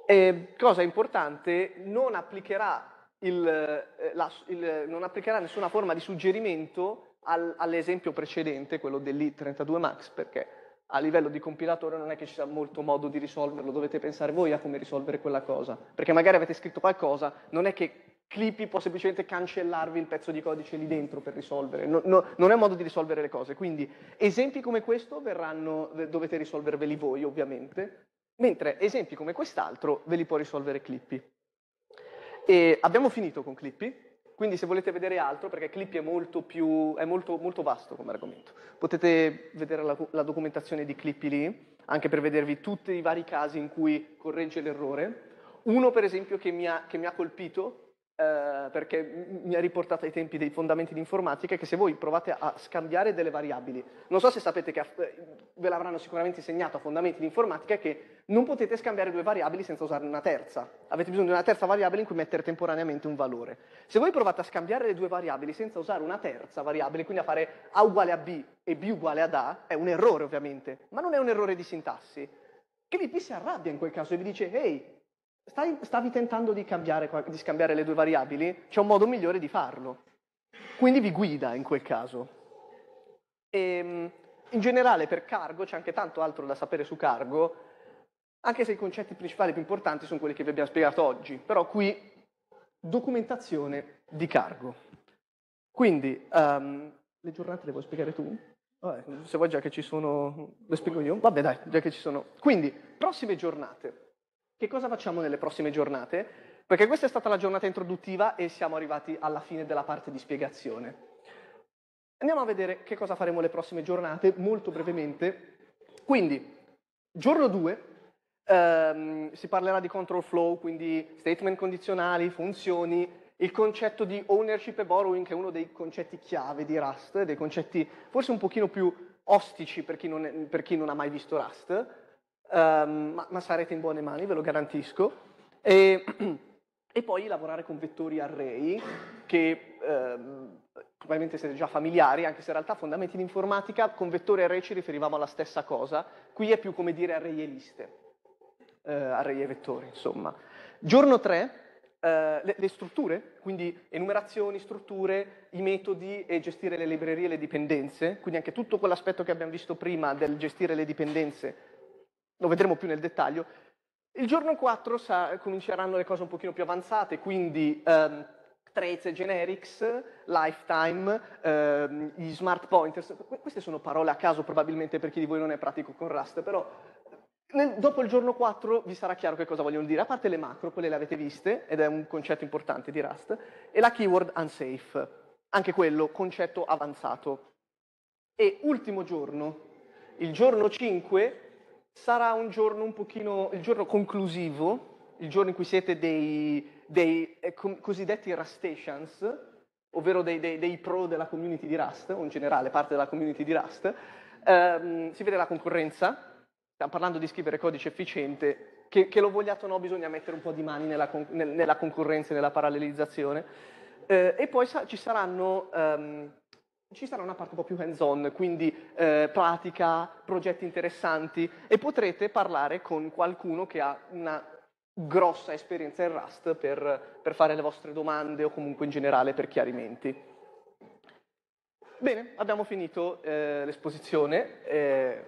B: E, cosa importante, non applicherà, il, eh, la, il, non applicherà nessuna forma di suggerimento al, all'esempio precedente, quello dell'I32 Max, perché a livello di compilatore non è che ci sia molto modo di risolverlo, dovete pensare voi a come risolvere quella cosa. Perché magari avete scritto qualcosa, non è che Clippy può semplicemente cancellarvi il pezzo di codice lì dentro per risolvere, no, no, non è un modo di risolvere le cose, quindi esempi come questo verranno, dovete risolverveli voi ovviamente, mentre esempi come quest'altro ve li può risolvere Clippy. E abbiamo finito con Clippy, quindi se volete vedere altro, perché Clippy è molto, più, è molto, molto vasto come argomento, potete vedere la, la documentazione di Clippy lì, anche per vedervi tutti i vari casi in cui corregge l'errore. Uno per esempio che mi ha, che mi ha colpito eh, perché mi ha riportato ai tempi dei fondamenti di informatica, che se voi provate a scambiare delle variabili, non so se sapete che eh, ve l'avranno sicuramente insegnato a fondamenti di informatica, che non potete scambiare due variabili senza usare una terza. Avete bisogno di una terza variabile in cui mettere temporaneamente un valore. Se voi provate a scambiare le due variabili senza usare una terza variabile, quindi a fare A uguale a B e B uguale ad A, è un errore ovviamente, ma non è un errore di sintassi. Che l'IP si arrabbia in quel caso e vi dice, ehi, Stai, stavi tentando di, cambiare, di scambiare le due variabili? C'è un modo migliore di farlo. Quindi vi guida in quel caso. E, ehm, in generale per cargo c'è anche tanto altro da sapere su cargo, anche se i concetti principali più importanti sono quelli che vi abbiamo spiegato oggi. Però qui documentazione di cargo. Quindi um, le giornate le vuoi spiegare tu? Vabbè, se vuoi già che ci sono, le spiego io? Vabbè dai, già che ci sono. Quindi, prossime giornate. Che cosa facciamo nelle prossime giornate? Perché questa è stata la giornata introduttiva e siamo arrivati alla fine della parte di spiegazione. Andiamo a vedere che cosa faremo le prossime giornate, molto brevemente. Quindi, giorno 2, ehm, si parlerà di control flow, quindi statement condizionali, funzioni, il concetto di ownership e borrowing, che è uno dei concetti chiave di Rust, dei concetti forse un pochino più ostici per chi non, è, per chi non ha mai visto Rust, um, ma, ma, sarete in buone mani, ve lo garantisco. E, e poi lavorare con vettori array, che um, probabilmente siete già familiari, anche se in realtà fondamenti di informatica con vettori array ci riferivamo alla stessa cosa, qui è più come dire array e liste, uh, array e vettori, insomma. Giorno 3, Uh, le, le, strutture, quindi enumerazioni, strutture, i metodi e gestire le librerie e le dipendenze, quindi anche tutto quell'aspetto che abbiamo visto prima del gestire le dipendenze lo vedremo più nel dettaglio. Il giorno 4 sa, cominceranno le cose un pochino più avanzate, quindi um, traits generics, lifetime, um, gli smart pointers, queste sono parole a caso probabilmente per chi di voi non è pratico con Rust, però nel, dopo il giorno 4 vi sarà chiaro che cosa vogliono dire, a parte le macro, quelle le avete viste, ed è un concetto importante di Rust, e la keyword unsafe. anche quello concetto avanzato. E ultimo giorno, il giorno 5, sarà un giorno un pochino, il giorno conclusivo, il giorno in cui siete dei, dei eh, com- cosiddetti Rustations, ovvero dei, dei, dei, pro della community di Rust, o in generale parte della community di Rust, ehm, si vede la concorrenza, stiamo parlando di scrivere codice efficiente, che, che lo vogliate o no bisogna mettere un po' di mani nella, con- nella concorrenza e nella parallelizzazione, eh, e poi sa- ci saranno... Um, ci sarà una parte un po' più hands-on, quindi eh, pratica, progetti interessanti e potrete parlare con qualcuno che ha una grossa esperienza in Rust per, per fare le vostre domande o comunque in generale per chiarimenti. Bene, abbiamo finito eh, l'esposizione. Eh,